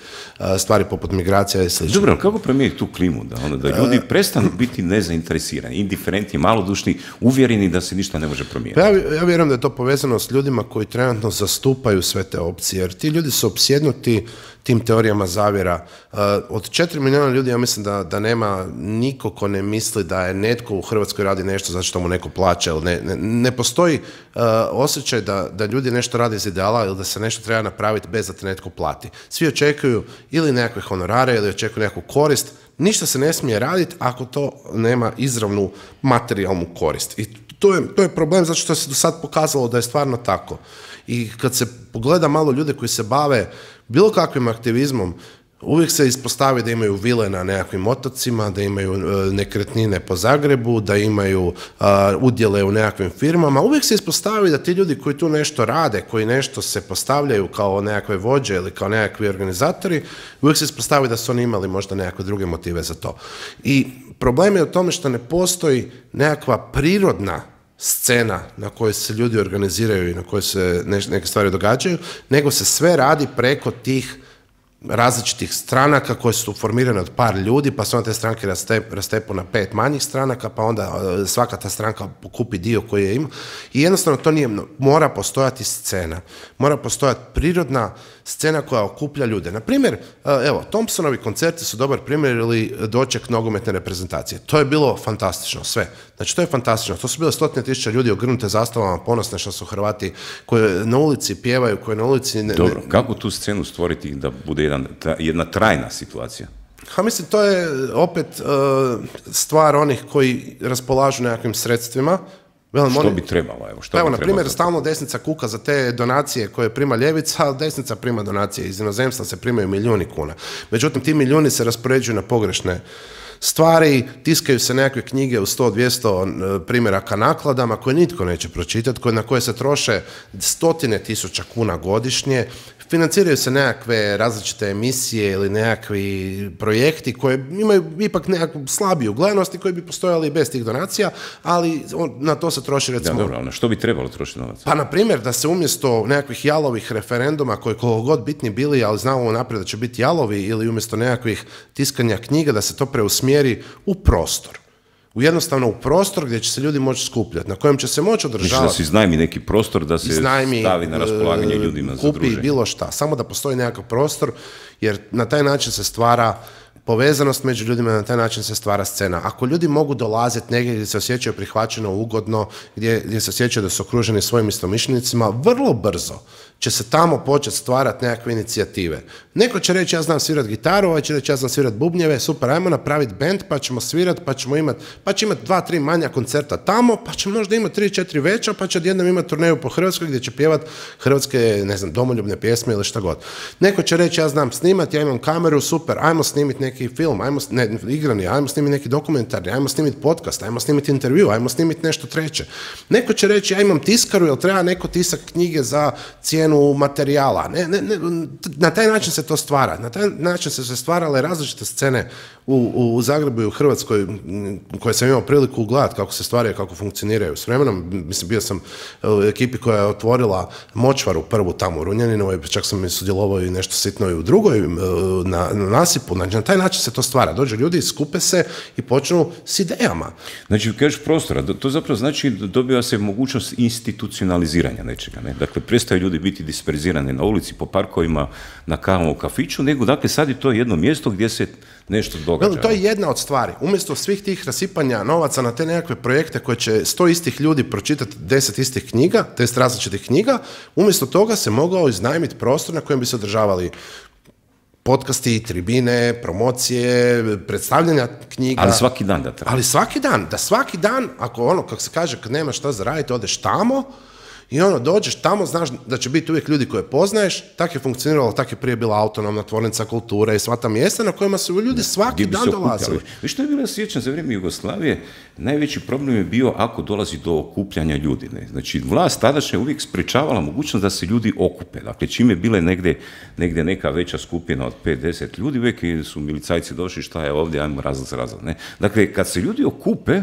stvari poput migracija i sl. Dobro, kako promijeniti tu klimu, da, ono, da ljudi prestanu biti nezainteresirani, indiferentni, malodušni, uvjereni da se ništa ne može promijeniti. Pa ja, ja vjerujem da je to povezano s ljudima koji trenutno zastupaju sve te opcije, jer ti ljudi su opsjednuti tim teorijama zavjera. Od četiri milijuna ljudi ja mislim da, da nema niko ko ne misli da je netko u Hrvatskoj radi nešto zato što mu neko plaća. Ne, ne, ne postoji uh, osjećaj da, da ljudi nešto rade iz ideala ili da se nešto treba napraviti bez da te netko plati. Svi očekuju ili nekakve honorare ili očekuju nekakvu korist. Ništa se ne smije raditi ako to nema izravnu materijalnu korist. I to je, to je problem zato što se do sad pokazalo da je stvarno tako. I kad se pogleda malo ljude koji se bave bilo kakvim aktivizmom, uvijek se ispostavi da imaju vile na nekakvim otocima, da imaju e, nekretnine po Zagrebu, da imaju udjele u nekakvim firmama. Uvijek se ispostavi da ti ljudi koji tu nešto rade, koji nešto se postavljaju kao nekakve vođe ili kao nekakvi organizatori, uvijek se ispostavi da su oni imali možda nekakve druge motive za to. I problem je u tome što ne postoji nekakva prirodna scena na kojoj se ljudi organiziraju i na kojoj se neke stvari događaju, nego se sve radi preko tih različitih stranaka koje su formirane od par ljudi, pa se onda te stranke rastepu na pet manjih stranaka, pa onda e, svaka ta stranka pokupi dio koji je ima. I jednostavno to nije, mora postojati scena. Mora postojati prirodna scena koja okuplja ljude. Na primjer, e, evo, Thompsonovi koncerti su dobar primjer ili doček nogometne reprezentacije. To je bilo fantastično, sve. Znači, to je fantastično. To su bile stotine tisuća ljudi ogrnute zastavama, ponosne što su Hrvati koji na ulici pjevaju, koji na ulici... Ne, Dobro, kako tu scenu stvoriti da bude jedan, jedna trajna situacija? Ha, mislim, to je opet e, stvar onih koji raspolažu nekakvim sredstvima, Velim, Što oni- bi trebalo? Evo, što Pa evo, bi na primjer, stalno desnica kuka za te donacije koje prima ljevica, a desnica prima donacije iz inozemstva se primaju milijuni kuna. Međutim, ti milijuni se raspoređuju na pogrešne stvari, tiskaju se nekakve knjige u 100-200 primjeraka nakladama koje nitko neće pročitati, koje, na koje se troše stotine tisuća kuna godišnje, financiraju se nekakve različite emisije ili nekakvi projekti koje imaju ipak nekakvu slabiju gledanost i koji bi postojali i bez tih donacija, ali on- na to se troši Da, recimo dobro, ali na što bi trebalo trošiti novac? pa, na primjer, da se umjesto nekakvih jalovih referenduma, koji koliko god bitni bili, ali znamo unaprijed da će biti jalovi, ili umjesto nekakvih tiskanja knjiga, da se to preusmjeri u prostor. U jednostavno u prostor gdje će se ljudi moći skupljati, na kojem će se moći Znači da održavati se iznajmi neki prostor da se iznajmi, stavi na raspolaganje e, ljudima za kupi druženje. bilo šta, samo da postoji nekakav prostor, jer na taj način se stvara povezanost među ljudima, na taj način se stvara scena. Ako ljudi mogu dolaziti negdje gdje se osjećaju prihvaćeno, ugodno, gdje, gdje se osjećaju da su okruženi svojim istomišljenicima, vrlo brzo će se tamo početi stvarati nekakve inicijative. Neko će reći ja znam svirat gitaru, ovaj će reći ja znam svirat bubnjeve, super, ajmo napraviti band pa ćemo svirat, pa ćemo imati, pa će imati dva, tri manja koncerta tamo, pa će možda imati tri, četiri veća, pa će odjednom imati turneju po Hrvatskoj gdje će pjevat hrvatske, ne znam, domoljubne pjesme ili šta god. Neko će reći ja znam snimat, ja imam kameru, super, ajmo snimiti neki film, ajmo, ne, igrani, ajmo snimiti neki dokumentarni, ajmo snimiti podcast, ajmo snimiti intervju, ajmo snimiti nešto treće. Neko će reći ja imam tiskaru, jel treba neko tisak knjige za cijenu materijala. Ne, ne, ne, na taj način se to stvara. Na taj način su se stvarale različite scene u, u Zagrebu i u Hrvatskoj koje sam imao priliku gledati kako se stvaraju, kako funkcioniraju. S vremenom, mislim, bio sam u ekipi koja je otvorila močvaru prvu tamo u Runjaninovoj, čak sam i sudjelovao i nešto sitno i u drugoj m, na, na nasipu. Znači, na taj način se to stvara. Dođu ljudi, skupe se i počnu s idejama. Znači, kažeš prostora, to zapravo znači dobiva se mogućnost institucionaliziranja nečega. Ne? Dakle, prestaju ljudi biti disperzirani na ulici, po parkovima, na kavom u kafiću, nego dakle sad je to jedno mjesto gdje se nešto događa. Velim, to je jedna od stvari. Umjesto svih tih rasipanja novaca na te nekakve projekte koje će sto istih ljudi pročitati deset istih knjiga, test različitih knjiga, umjesto toga se mogao iznajmiti prostor na kojem bi se održavali podcasti, tribine, promocije, predstavljanja knjiga. Ali svaki dan da treba. Ali svaki dan, da svaki dan, ako ono, kako se kaže, kad nema šta za raditi, odeš tamo i ono, dođeš tamo, znaš da će biti uvijek ljudi koje poznaješ, tak je funkcioniralo, tak je prije bila autonomna tvornica kulture i sva ta mjesta na kojima su ljudi svaki dan dolazili. Vi što je bilo sjećam za vrijeme Jugoslavije, najveći problem je bio ako dolazi do okupljanja ljudi. Ne? Znači, vlast tadašnja je uvijek sprečavala mogućnost da se ljudi okupe. Dakle, čim je bile negdje, negdje neka veća skupina od 5-10 ljudi, uvijek su milicajci došli, šta je ovdje, ajmo razlaz, razlaz. Ne? Dakle, kad se ljudi okupe,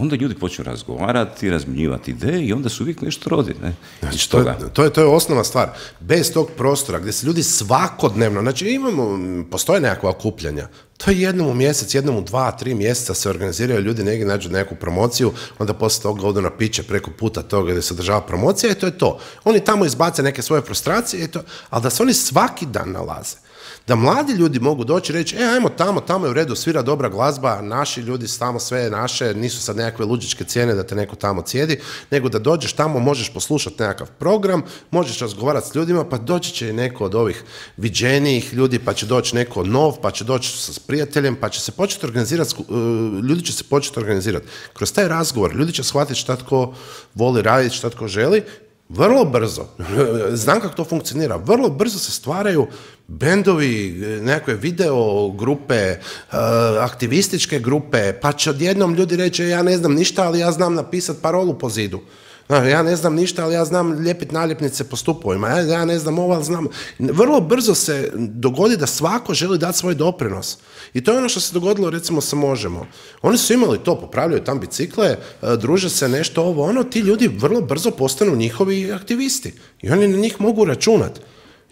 onda ljudi počnu razgovarati, razmjenjivati ideje i onda se uvijek nešto rodi. Ne? Iz To to, je, to je osnovna stvar. Bez tog prostora gdje se ljudi svakodnevno, znači imamo, postoje nekakva okupljanja, to je jednom u mjesec, jednom u dva, tri mjeseca se organiziraju ljudi, negdje nađu neku promociju, onda poslije toga odu na piće preko puta toga gdje se održava promocija i to je to. Oni tamo izbace neke svoje frustracije, i to, ali da se oni svaki dan nalaze. Da mladi ljudi mogu doći i reći, e, ajmo tamo, tamo je u redu, svira dobra glazba, naši ljudi tamo sve naše, nisu sad nekakve luđičke cijene da te neko tamo cijedi, nego da dođeš tamo, možeš poslušati nekakav program, možeš razgovarati s ljudima, pa doći će i neko od ovih viđenijih ljudi, pa će doći neko nov, pa će doći s prijateljem, pa će se početi organizirati, e, ljudi će se početi organizirati. Kroz taj razgovor ljudi će shvatiti šta tko voli raditi, šta tko želi, vrlo brzo, znam kako to funkcionira, vrlo brzo se stvaraju bendovi, nekakve video grupe, e, aktivističke grupe, pa će odjednom ljudi reći ja ne znam ništa, ali ja znam napisati parolu po zidu. Znaš, Ja ne znam ništa, ali ja znam lijepiti naljepnice po stupovima. Ja, ja ne znam ovo, ali znam. Vrlo brzo se dogodi da svako želi dati svoj doprinos. I to je ono što se dogodilo recimo sa Možemo. Oni su imali to, popravljaju tam bicikle, e, druže se nešto ovo, ono, ti ljudi vrlo brzo postanu njihovi aktivisti. I oni na njih mogu računati.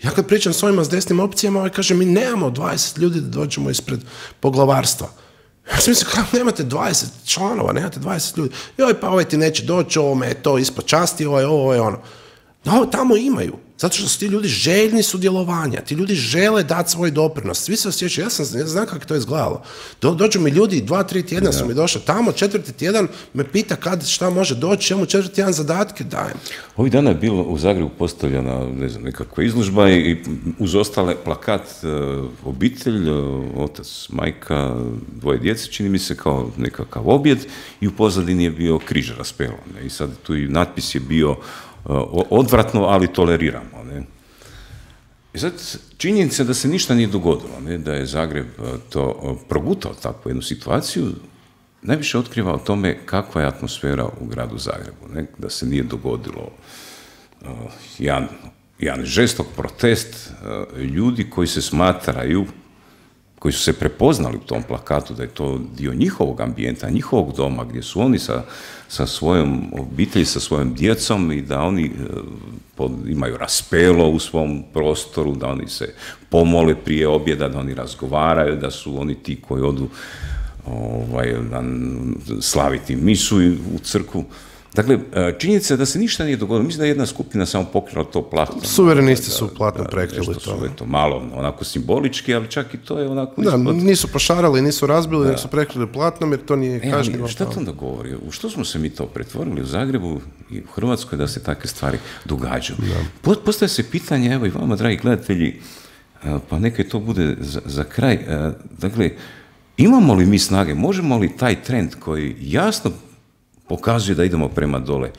Ja kad pričam s ovima s desnim opcijama, ovaj kaže, mi nemamo 20 ljudi da dođemo ispred poglavarstva. Ja sam mislio, kako nemate 20 članova, nemate 20 ljudi. Joj, pa ovaj ti neće doći, ovo me je to ispod časti, ovo je ovo, ovo je ono. No, tamo imaju. Zato što su ti ljudi željni sudjelovanja, ti ljudi žele dati svoj doprinos, svi se osjećaju, ja sam ja znam kako je to izgledalo. Do, dođu mi ljudi, dva, tri tjedna su mi došli tamo, četvrti tjedan me pita kad, šta može doći, ja mu četvrti tjedan zadatke dajem. Ovih dana je bilo u Zagrebu postavljena ne znam, nekakva izložba i uz ostale plakat e, obitelj, e, otac, majka, dvoje djece, čini mi se kao nekakav objed i u pozadini je bio križ raspelo. I sad tu i natpis je bio odvratno, ali toleriramo. Ne? I sad, činjenica da se ništa nije dogodilo, ne? da je Zagreb e, to e, progutao takvu jednu situaciju, najviše otkriva o tome kakva je atmosfera u gradu Zagrebu. Ne? Da se nije dogodilo uh, jedan, jedan žestok protest ljudi koji se smatraju koji su se prepoznali u tom plakatu da je to dio njihovog ambijenta, njihovog doma, gdje su oni sa, sa svojom obitelji, sa svojom djecom i da oni e, imaju raspelo u svom prostoru, da oni se pomole prije objeda, da oni razgovaraju, da su oni ti koji odu ovaj, slaviti misu u crkvu. Dakle, e, činjenica je da se ništa nije dogodilo. Mislim da je jedna skupina samo pokrila to platno. Suverenisti su platno prekrili to. Su, eto, malo onako simbolički, ali čak i to je onako... Da, nisu pošarali, nisu razbili, nego su prekrili platnom jer to nije e, kažnjivo. Šta to onda govori? U što smo se mi to pretvorili u Zagrebu i u Hrvatskoj da se takve stvari događaju? Da. Postaje se pitanje, evo i vama, dragi gledatelji, e, pa neka to bude za, za kraj. Dakle, imamo li mi snage, možemo li taj trend koji jasno pokazuje da idemo prema dole.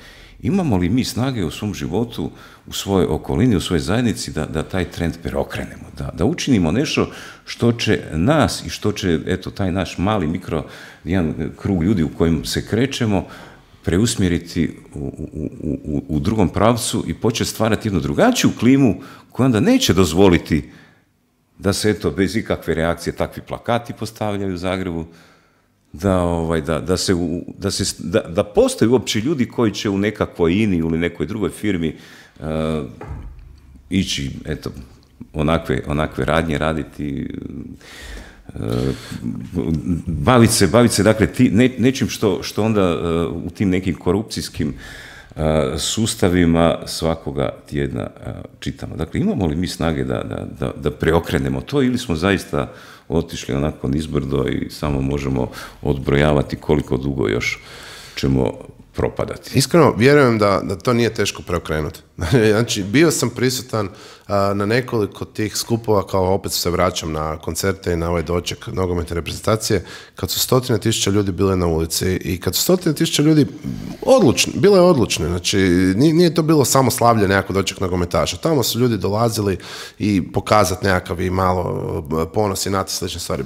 Imamo li mi snage u svom životu, u svojoj okolini, u svojoj zajednici da, da taj trend preokrenemo, da, da učinimo nešto što će nas i što će, eto, taj naš mali mikro, jedan krug ljudi u kojem se krećemo, preusmjeriti u, u, u, u drugom pravcu i početi stvarati jednu drugačiju klimu koja onda neće dozvoliti da se, eto, bez ikakve reakcije takvi plakati postavljaju u Zagrebu, da, ovaj, da, da, se, da, se, da, da postoje uopće ljudi koji će u nekakvoj INI ili nekoj drugoj firmi uh, ići, eto, onakve, onakve radnje raditi, uh, baviti se, baviti se, dakle, ti, ne, nečim što, što onda uh, u tim nekim korupcijskim sustavima svakoga tjedna čitamo. Dakle, imamo li mi snage da, da, da preokrenemo to ili smo zaista otišli onako nizbrdo i samo možemo odbrojavati koliko dugo još ćemo propadati. Iskreno, vjerujem da, da to nije teško preokrenuti. znači, bio sam prisutan na nekoliko tih skupova, kao opet se vraćam na koncerte i na ovaj doček nogometne reprezentacije, kad su stotine tisuća ljudi bile na ulici i kad su stotine tisuća ljudi odlučni, bile odlučne, znači nije, to bilo samo slavlje nekako doček nogometaša, tamo su ljudi dolazili i pokazati nekakav i malo ponos i nati slične stvari.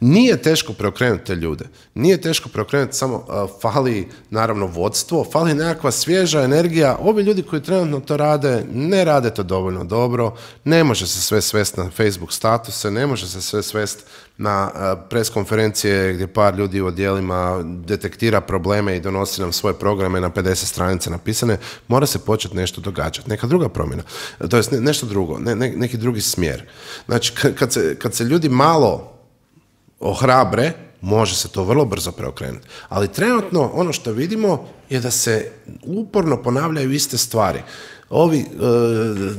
Nije teško preokrenuti te ljude, nije teško preokrenuti, samo fali naravno vodstvo, fali nekakva svježa energija, ovi ljudi koji trenutno to rade, ne rade to dovoljno dobro, ne može se sve svesti na Facebook statuse, ne može se sve svesti na pres konferencije gdje par ljudi u odjelima detektira probleme i donosi nam svoje programe na 50 stranica napisane, mora se početi nešto događati, neka druga promjena, to je nešto drugo, ne, neki drugi smjer. Znači, kad se, kad se ljudi malo ohrabre, može se to vrlo brzo preokrenuti. Ali trenutno ono što vidimo je da se uporno ponavljaju iste stvari. Ovi, e,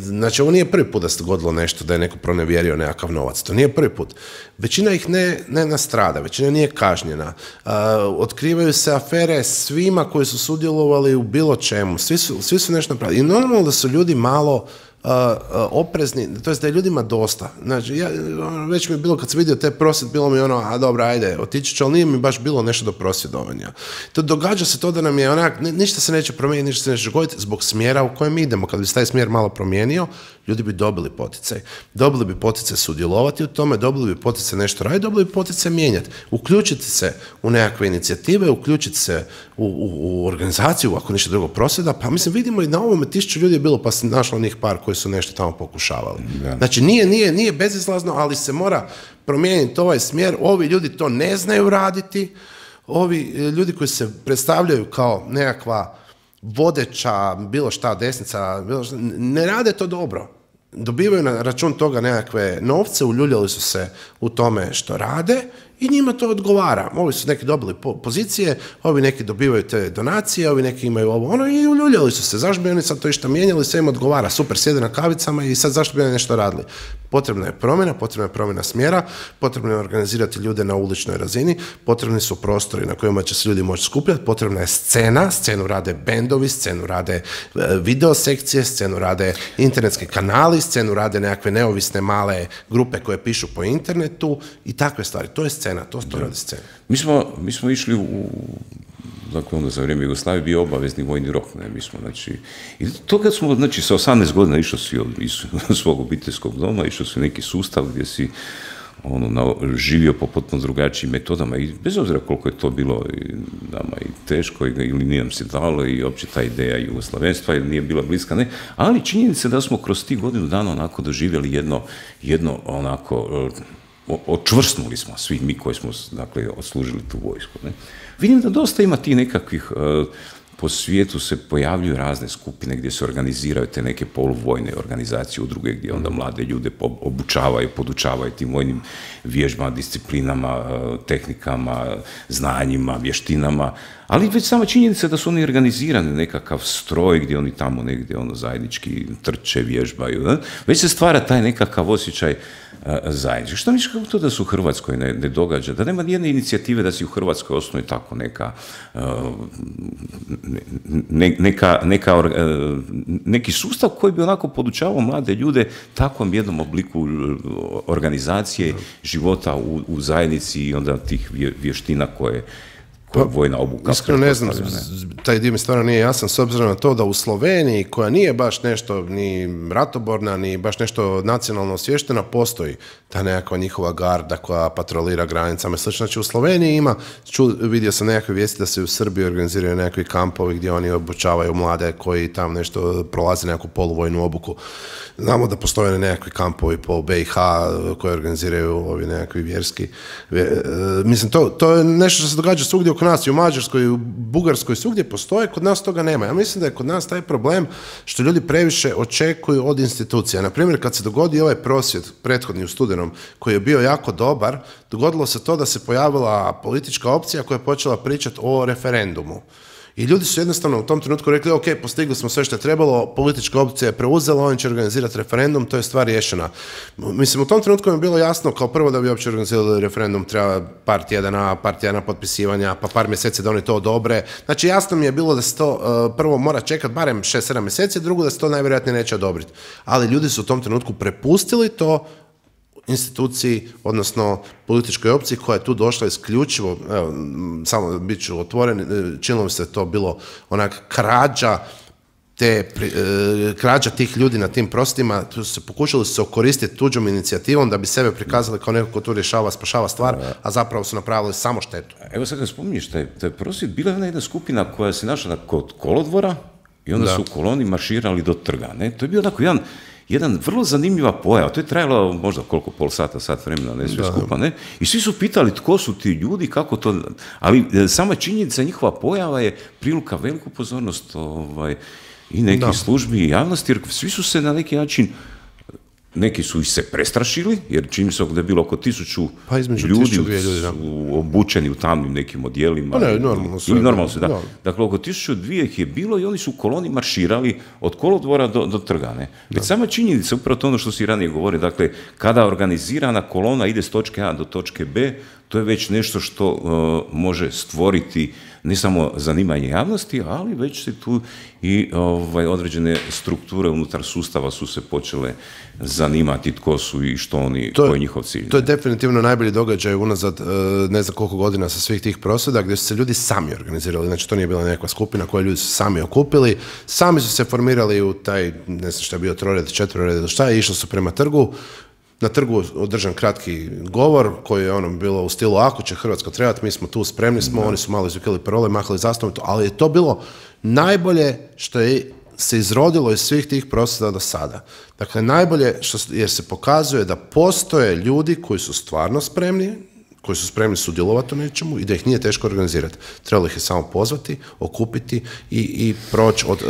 znači ovo nije prvi put da se dogodilo nešto da je neko pronevjerio nekakav novac, to nije prvi put. Većina ih ne, ne nastrada, većina nije kažnjena. E, otkrivaju se afere svima koji su sudjelovali u bilo čemu, svi su, svi su nešto napravili. I normalno da su ljudi malo oprezni, to jest da je ljudima dosta. Znači, ja, ono, već mi je bilo kad sam vidio te prosvjed, bilo mi ono, a dobro, ajde, otići ću, ali nije mi baš bilo nešto do prosvjedovanja. To događa se to da nam je onak, ništa se neće promijeniti, ništa se neće dogoditi zbog smjera u kojem idemo. Kad bi se taj smjer malo promijenio, ljudi bi dobili poticaj. Dobili bi poticaj sudjelovati u tome, dobili bi poticaj nešto raditi, dobili bi poticaj mijenjati. Uključiti se u nekakve inicijative, uključiti se u, u, u organizaciju, ako ništa drugo prosvjeda, pa mislim vidimo i na ovome tisuću ljudi je bilo, pa se našlo njih par koji su nešto tamo pokušavali. Znači nije, nije, nije bezizlazno, ali se mora promijeniti ovaj smjer. Ovi ljudi to ne znaju raditi. Ovi e, ljudi koji se predstavljaju kao nekakva vodeća, bilo šta, desnica, bilo šta, ne rade to dobro. Dobivaju na račun toga nekakve novce, uljuljali su se u tome što rade i njima to odgovara. Ovi su neki dobili pozicije, ovi neki dobivaju te donacije, ovi neki imaju ovo ono i uljuljali su se. Zašto bi oni sad to išta mijenjali, sve im odgovara. Super, sjede na kavicama i sad zašto bi oni nešto radili? Potrebna je promjena, potrebna je promjena smjera, potrebno je organizirati ljude na uličnoj razini, potrebni su prostori na kojima će se ljudi moći skupljati, potrebna je scena, scenu rade bendovi, scenu rade e, video sekcije, scenu rade internetski kanali, scenu rade nekakve neovisne male grupe koje pišu po internetu i takve stvari. To je scena, to, to radi scena. Mi smo, mi smo išli u dakle onda za vrijeme Jugoslavije bio obavezni vojni rok, ne, mi smo, znači, i to kad smo, znači, sa 18 godina išao si iz svog obiteljskog doma, išao si u neki sustav gdje si ono, živio po potpuno drugačijim metodama i bez obzira koliko je to bilo i nama i teško ili nije nam se dalo i opće ta ideja jugoslavenstva ili nije bila bliska, ne, ali činjenica da smo kroz ti godinu dana onako doživjeli jedno, jedno onako, očvrsnuli smo svi mi koji smo dakle, odslužili tu vojsku. Ne. Vidim da dosta ima ti nekakvih e, po svijetu se pojavljuju razne skupine gdje se organiziraju te neke poluvojne organizacije, udruge gdje onda mlade ljude obučavaju, podučavaju tim vojnim vježbama, disciplinama, e, tehnikama, znanjima, vještinama, ali već sama činjenica da su oni organizirani nekakav stroj gdje oni tamo negdje ono zajednički trče, vježbaju, već se stvara taj nekakav osjećaj zajednički. Što misliš kako to da se u Hrvatskoj ne, ne događa? Da nema nijedne inicijative da se u Hrvatskoj osnuje tako neka, neka, neka neki sustav koji bi onako podučavao mlade ljude takvom jednom obliku organizacije života u, u zajednici i onda tih vještina koje pa, vojna obuka. Iskreno ne znam, taj dio mi stvarno nije jasan s obzirom na to da u Sloveniji, koja nije baš nešto ni ratoborna, ni baš nešto nacionalno osvještena, postoji ta nekakva njihova garda koja patrolira granicama i slično. Znači u Sloveniji ima, ču, vidio sam nekakve vijesti da se u Srbiji organiziraju nekakvi kampovi gdje oni obučavaju mlade koji tam nešto prolaze nekakvu poluvojnu obuku. Znamo da postoje nekakvi kampovi po BiH koji organiziraju ovi nekakvi vjerski. E, mislim, to, to je nešto što se događa svugdje oko nas i u Mađarskoj i u Bugarskoj svugdje postoje, kod nas toga nema. Ja mislim da je kod nas taj problem što ljudi previše očekuju od institucija. Na primjer, kad se dogodi ovaj prosvjed prethodni u studenom koji je bio jako dobar, dogodilo se to da se pojavila politička opcija koja je počela pričati o referendumu. I ljudi su jednostavno u tom trenutku rekli, ok, postigli smo sve što je trebalo, politička opcija je preuzela, on će organizirati referendum, to je stvar riješena. Mislim, u tom trenutku mi je bilo jasno, kao prvo da bi uopće organizirali referendum, treba par tjedana, par tjedana potpisivanja, pa par mjeseci da oni to odobre. Znači, jasno mi je bilo da se to uh, prvo mora čekati barem 6-7 mjeseci, drugo da se to najvjerojatnije neće odobriti. Ali ljudi su u tom trenutku prepustili to instituciji, odnosno političkoj opciji koja je tu došla isključivo, evo, samo bit ću otvoren, e, činilo mi se to bilo onak krađa te e, krađa tih ljudi na tim prostima, tu su se pokušali se koristiti tuđom inicijativom da bi sebe prikazali kao neko ko tu rješava, spašava stvar, a zapravo su napravili samo štetu. Evo sad kad spominješ taj, taj prosvjed, bila je jedna skupina koja se našla kod kolodvora i onda su koloni marširali do trga. Ne? To je bio onako jedan jedan vrlo zanimljiva pojava. To je trajalo možda koliko, pol sata, sat vremena, ne sve skupa, ne? I svi su pitali tko su ti ljudi, kako to... Ali e, sama činjenica njihova pojava je priluka veliku pozornost ovaj, i nekih službi i javnosti, jer svi su se na neki način neki su ih se prestrašili, jer čini se da je bilo oko tisuću pa između ljudi, ljudi su obučeni u tamnim nekim odjelima. Pa ne, normalno su. Normalno su, da. Dakle, oko tisuću dvije ih je bilo i oni su u koloni marširali od kolodvora do, do trga. Ne? Već sama činjenica, upravo to ono što si ranije govorio, dakle, kada organizirana kolona ide s točke A do točke B, to je već nešto što uh, može stvoriti ne samo zanimanje javnosti, ali već se tu i ovaj, određene strukture unutar sustava su se počele zanimati tko su i što oni, to je, koji je njihov cilj. To je definitivno najbolji događaj unazad e, ne znam koliko godina sa svih tih prosvjeda gdje su se ljudi sami organizirali, znači to nije bila nekakva skupina koju ljudi su sami okupili, sami su se formirali u taj, ne znam šta je bio, trored, četvored ili šta, išli su prema trgu, na trgu održan kratki govor koji je ono bilo u stilu ako će Hrvatsko trebati, mi smo tu, spremni smo, oni su malo izvikili parole, mahali zastavom, ali je to bilo najbolje što je se izrodilo iz svih tih prosvjeda do sada. Dakle, najbolje što, jer se pokazuje da postoje ljudi koji su stvarno spremni, koji su spremni sudjelovati u nečemu i da ih nije teško organizirati. Trebalo ih je samo pozvati, okupiti i, i proći od e,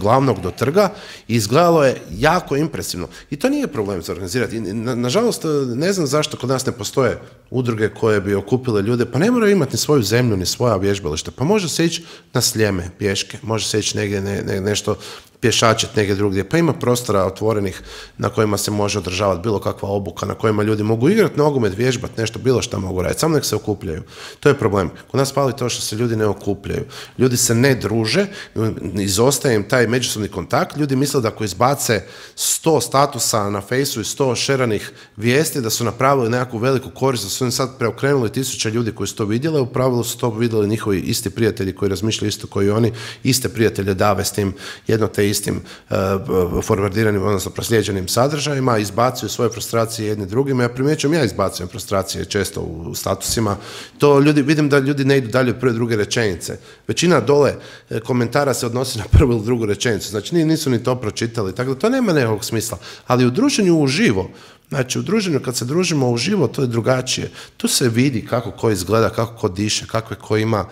glavnog do trga i izgledalo je jako impresivno. I to nije problem za organizirati. nažalost, ne znam zašto kod nas ne postoje udruge koje bi okupile ljude, pa ne moraju imati ni svoju zemlju, ni svoja vježbališta. Pa može se ići na sljeme, pješke, može se ići negdje ne, nešto pješačiti negdje drugdje. Pa ima prostora otvorenih na kojima se može održavati bilo kakva obuka, na kojima ljudi mogu igrati nogomet, vježbati, nešto, bilo što mogu raditi. Samo nek se okupljaju. To je problem. Kod nas pali to što se ljudi ne okupljaju. Ljudi se ne druže, izostaje im taj međusobni kontakt. Ljudi misle da ako izbace sto statusa na fejsu i sto šeranih vijesti, da su napravili nekakvu veliku korist, da su im sad preokrenuli tisuća ljudi koji su to vidjeli, u pravilu su to vidjeli njihovi isti prijatelji koji razmišljaju isto koji oni, iste prijatelje dave s tim jedno te istim uh, forwardiranim, odnosno proslijeđenim sadržajima, izbacuju svoje frustracije jedni drugima. Ja primjećujem, ja izbacujem frustracije često u statusima. To ljudi, vidim da ljudi ne idu dalje od prve druge rečenice. Većina dole e, komentara se odnosi na prvu ili drugu rečenicu. Znači nisu ni to pročitali. Tako da to nema nekog smisla. Ali u druženju uživo, Znači, u druženju, kad se družimo uživo, to je drugačije. Tu se vidi kako ko izgleda, kako ko diše, kakve ko ima.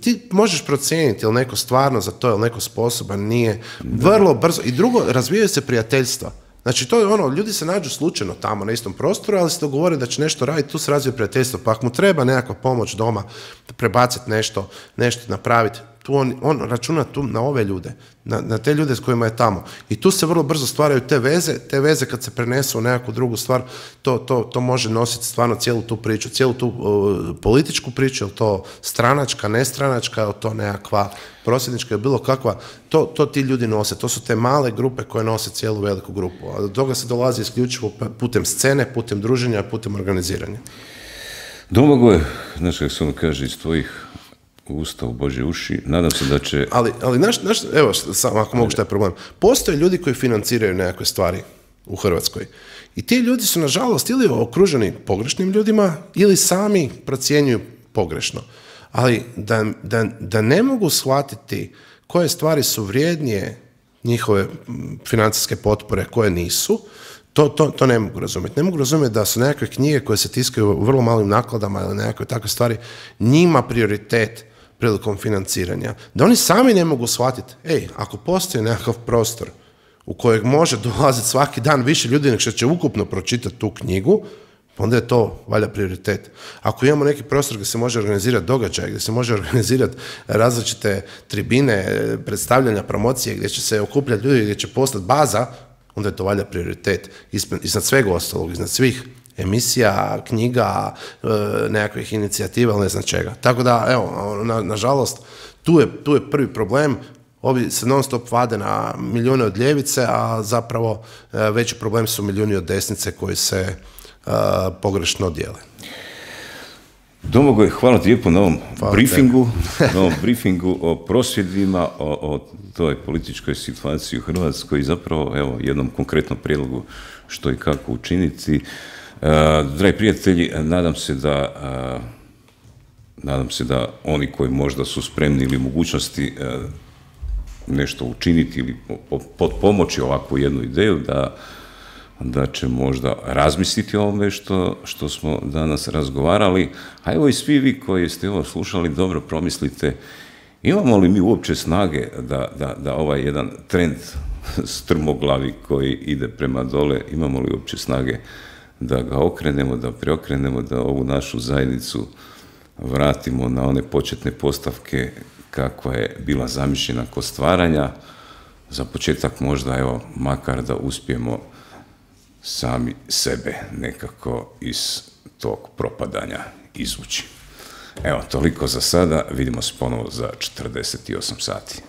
Ti možeš procijeniti ili neko stvarno za to, ili neko sposoban, nije. Vrlo brzo. I drugo, razvijaju se prijateljstva. Znači, to je ono, ljudi se nađu slučajno tamo na istom prostoru, ali se dogovore da će nešto raditi, tu se razvije prijateljstvo. Pa ako mu treba nekakva pomoć doma, prebaciti nešto, nešto napraviti, tu on, on računa tu na ove ljude, na, na, te ljude s kojima je tamo. I tu se vrlo brzo stvaraju te veze, te veze kad se prenesu u nekakvu drugu stvar, to, to, to može nositi stvarno cijelu tu priču, cijelu tu političku priču, je to stranačka, nestranačka, je to nekakva prosjednička ili bilo kakva, to, to ti ljudi nose, to su te male grupe koje nose cijelu veliku grupu, a do toga se dolazi isključivo putem scene, putem druženja, putem organiziranja. Domagoj, znaš kako se ono kaže, iz tvojih usta u Bože uši. Nadam se da će... Ali, ali naš, naš, evo, samo ako mogu šta je problem. Postoje ljudi koji financiraju nekakve stvari u Hrvatskoj. I ti ljudi su, nažalost, ili okruženi pogrešnim ljudima, ili sami procjenjuju pogrešno. Ali da, da, da ne mogu shvatiti koje stvari su vrijednije njihove financijske potpore, koje nisu, to, to, to ne mogu razumjeti. Ne mogu razumjeti da su nekakve knjige koje se tiskaju u vrlo malim nakladama ili nekakve takve stvari, njima prioritet prilikom financiranja. Da oni sami ne mogu shvatiti, ej, ako postoji nekakav prostor u kojeg može dolaziti svaki dan više ljudi nego što će ukupno pročitati tu knjigu, onda je to valja prioritet. Ako imamo neki prostor gdje se može organizirati događaj, gdje se može organizirati različite tribine, predstavljanja, promocije, gdje će se okupljati ljudi, gdje će postati baza, onda je to valja prioritet. Iznad svega ostalog, iznad svih emisija, knjiga, e, nekakvih inicijativa, ne znam čega. Tako da, evo, na, nažalost, tu je, tu je prvi problem, ovi se non stop vade na milijune od ljevice, a zapravo e, veći problem su milijuni od desnice koji se e, pogrešno dijele. Domagoj, hvala ti lijepo na ovom briefingu, na ovom briefingu o prosvjedima, o, o toj političkoj situaciji u Hrvatskoj i zapravo evo, jednom konkretnom prijedlogu što i kako učiniti. E, dragi prijatelji, nadam se da e, nadam se da oni koji možda su spremni ili mogućnosti nešto učiniti ili pod pomoći ovakvu jednu ideju da da će možda razmisliti o ovome što, što smo danas razgovarali, a evo i svi vi koji ste ovo slušali, dobro promislite, imamo li mi uopće snage da, da, da ovaj jedan trend strmoglavi koji ide prema dole, imamo li uopće snage da ga okrenemo, da preokrenemo, da ovu našu zajednicu vratimo na one početne postavke kakva je bila zamišljena kod stvaranja. Za početak možda, evo, makar da uspijemo sami sebe nekako iz tog propadanja izvući. Evo, toliko za sada. Vidimo se ponovo za 48 sati.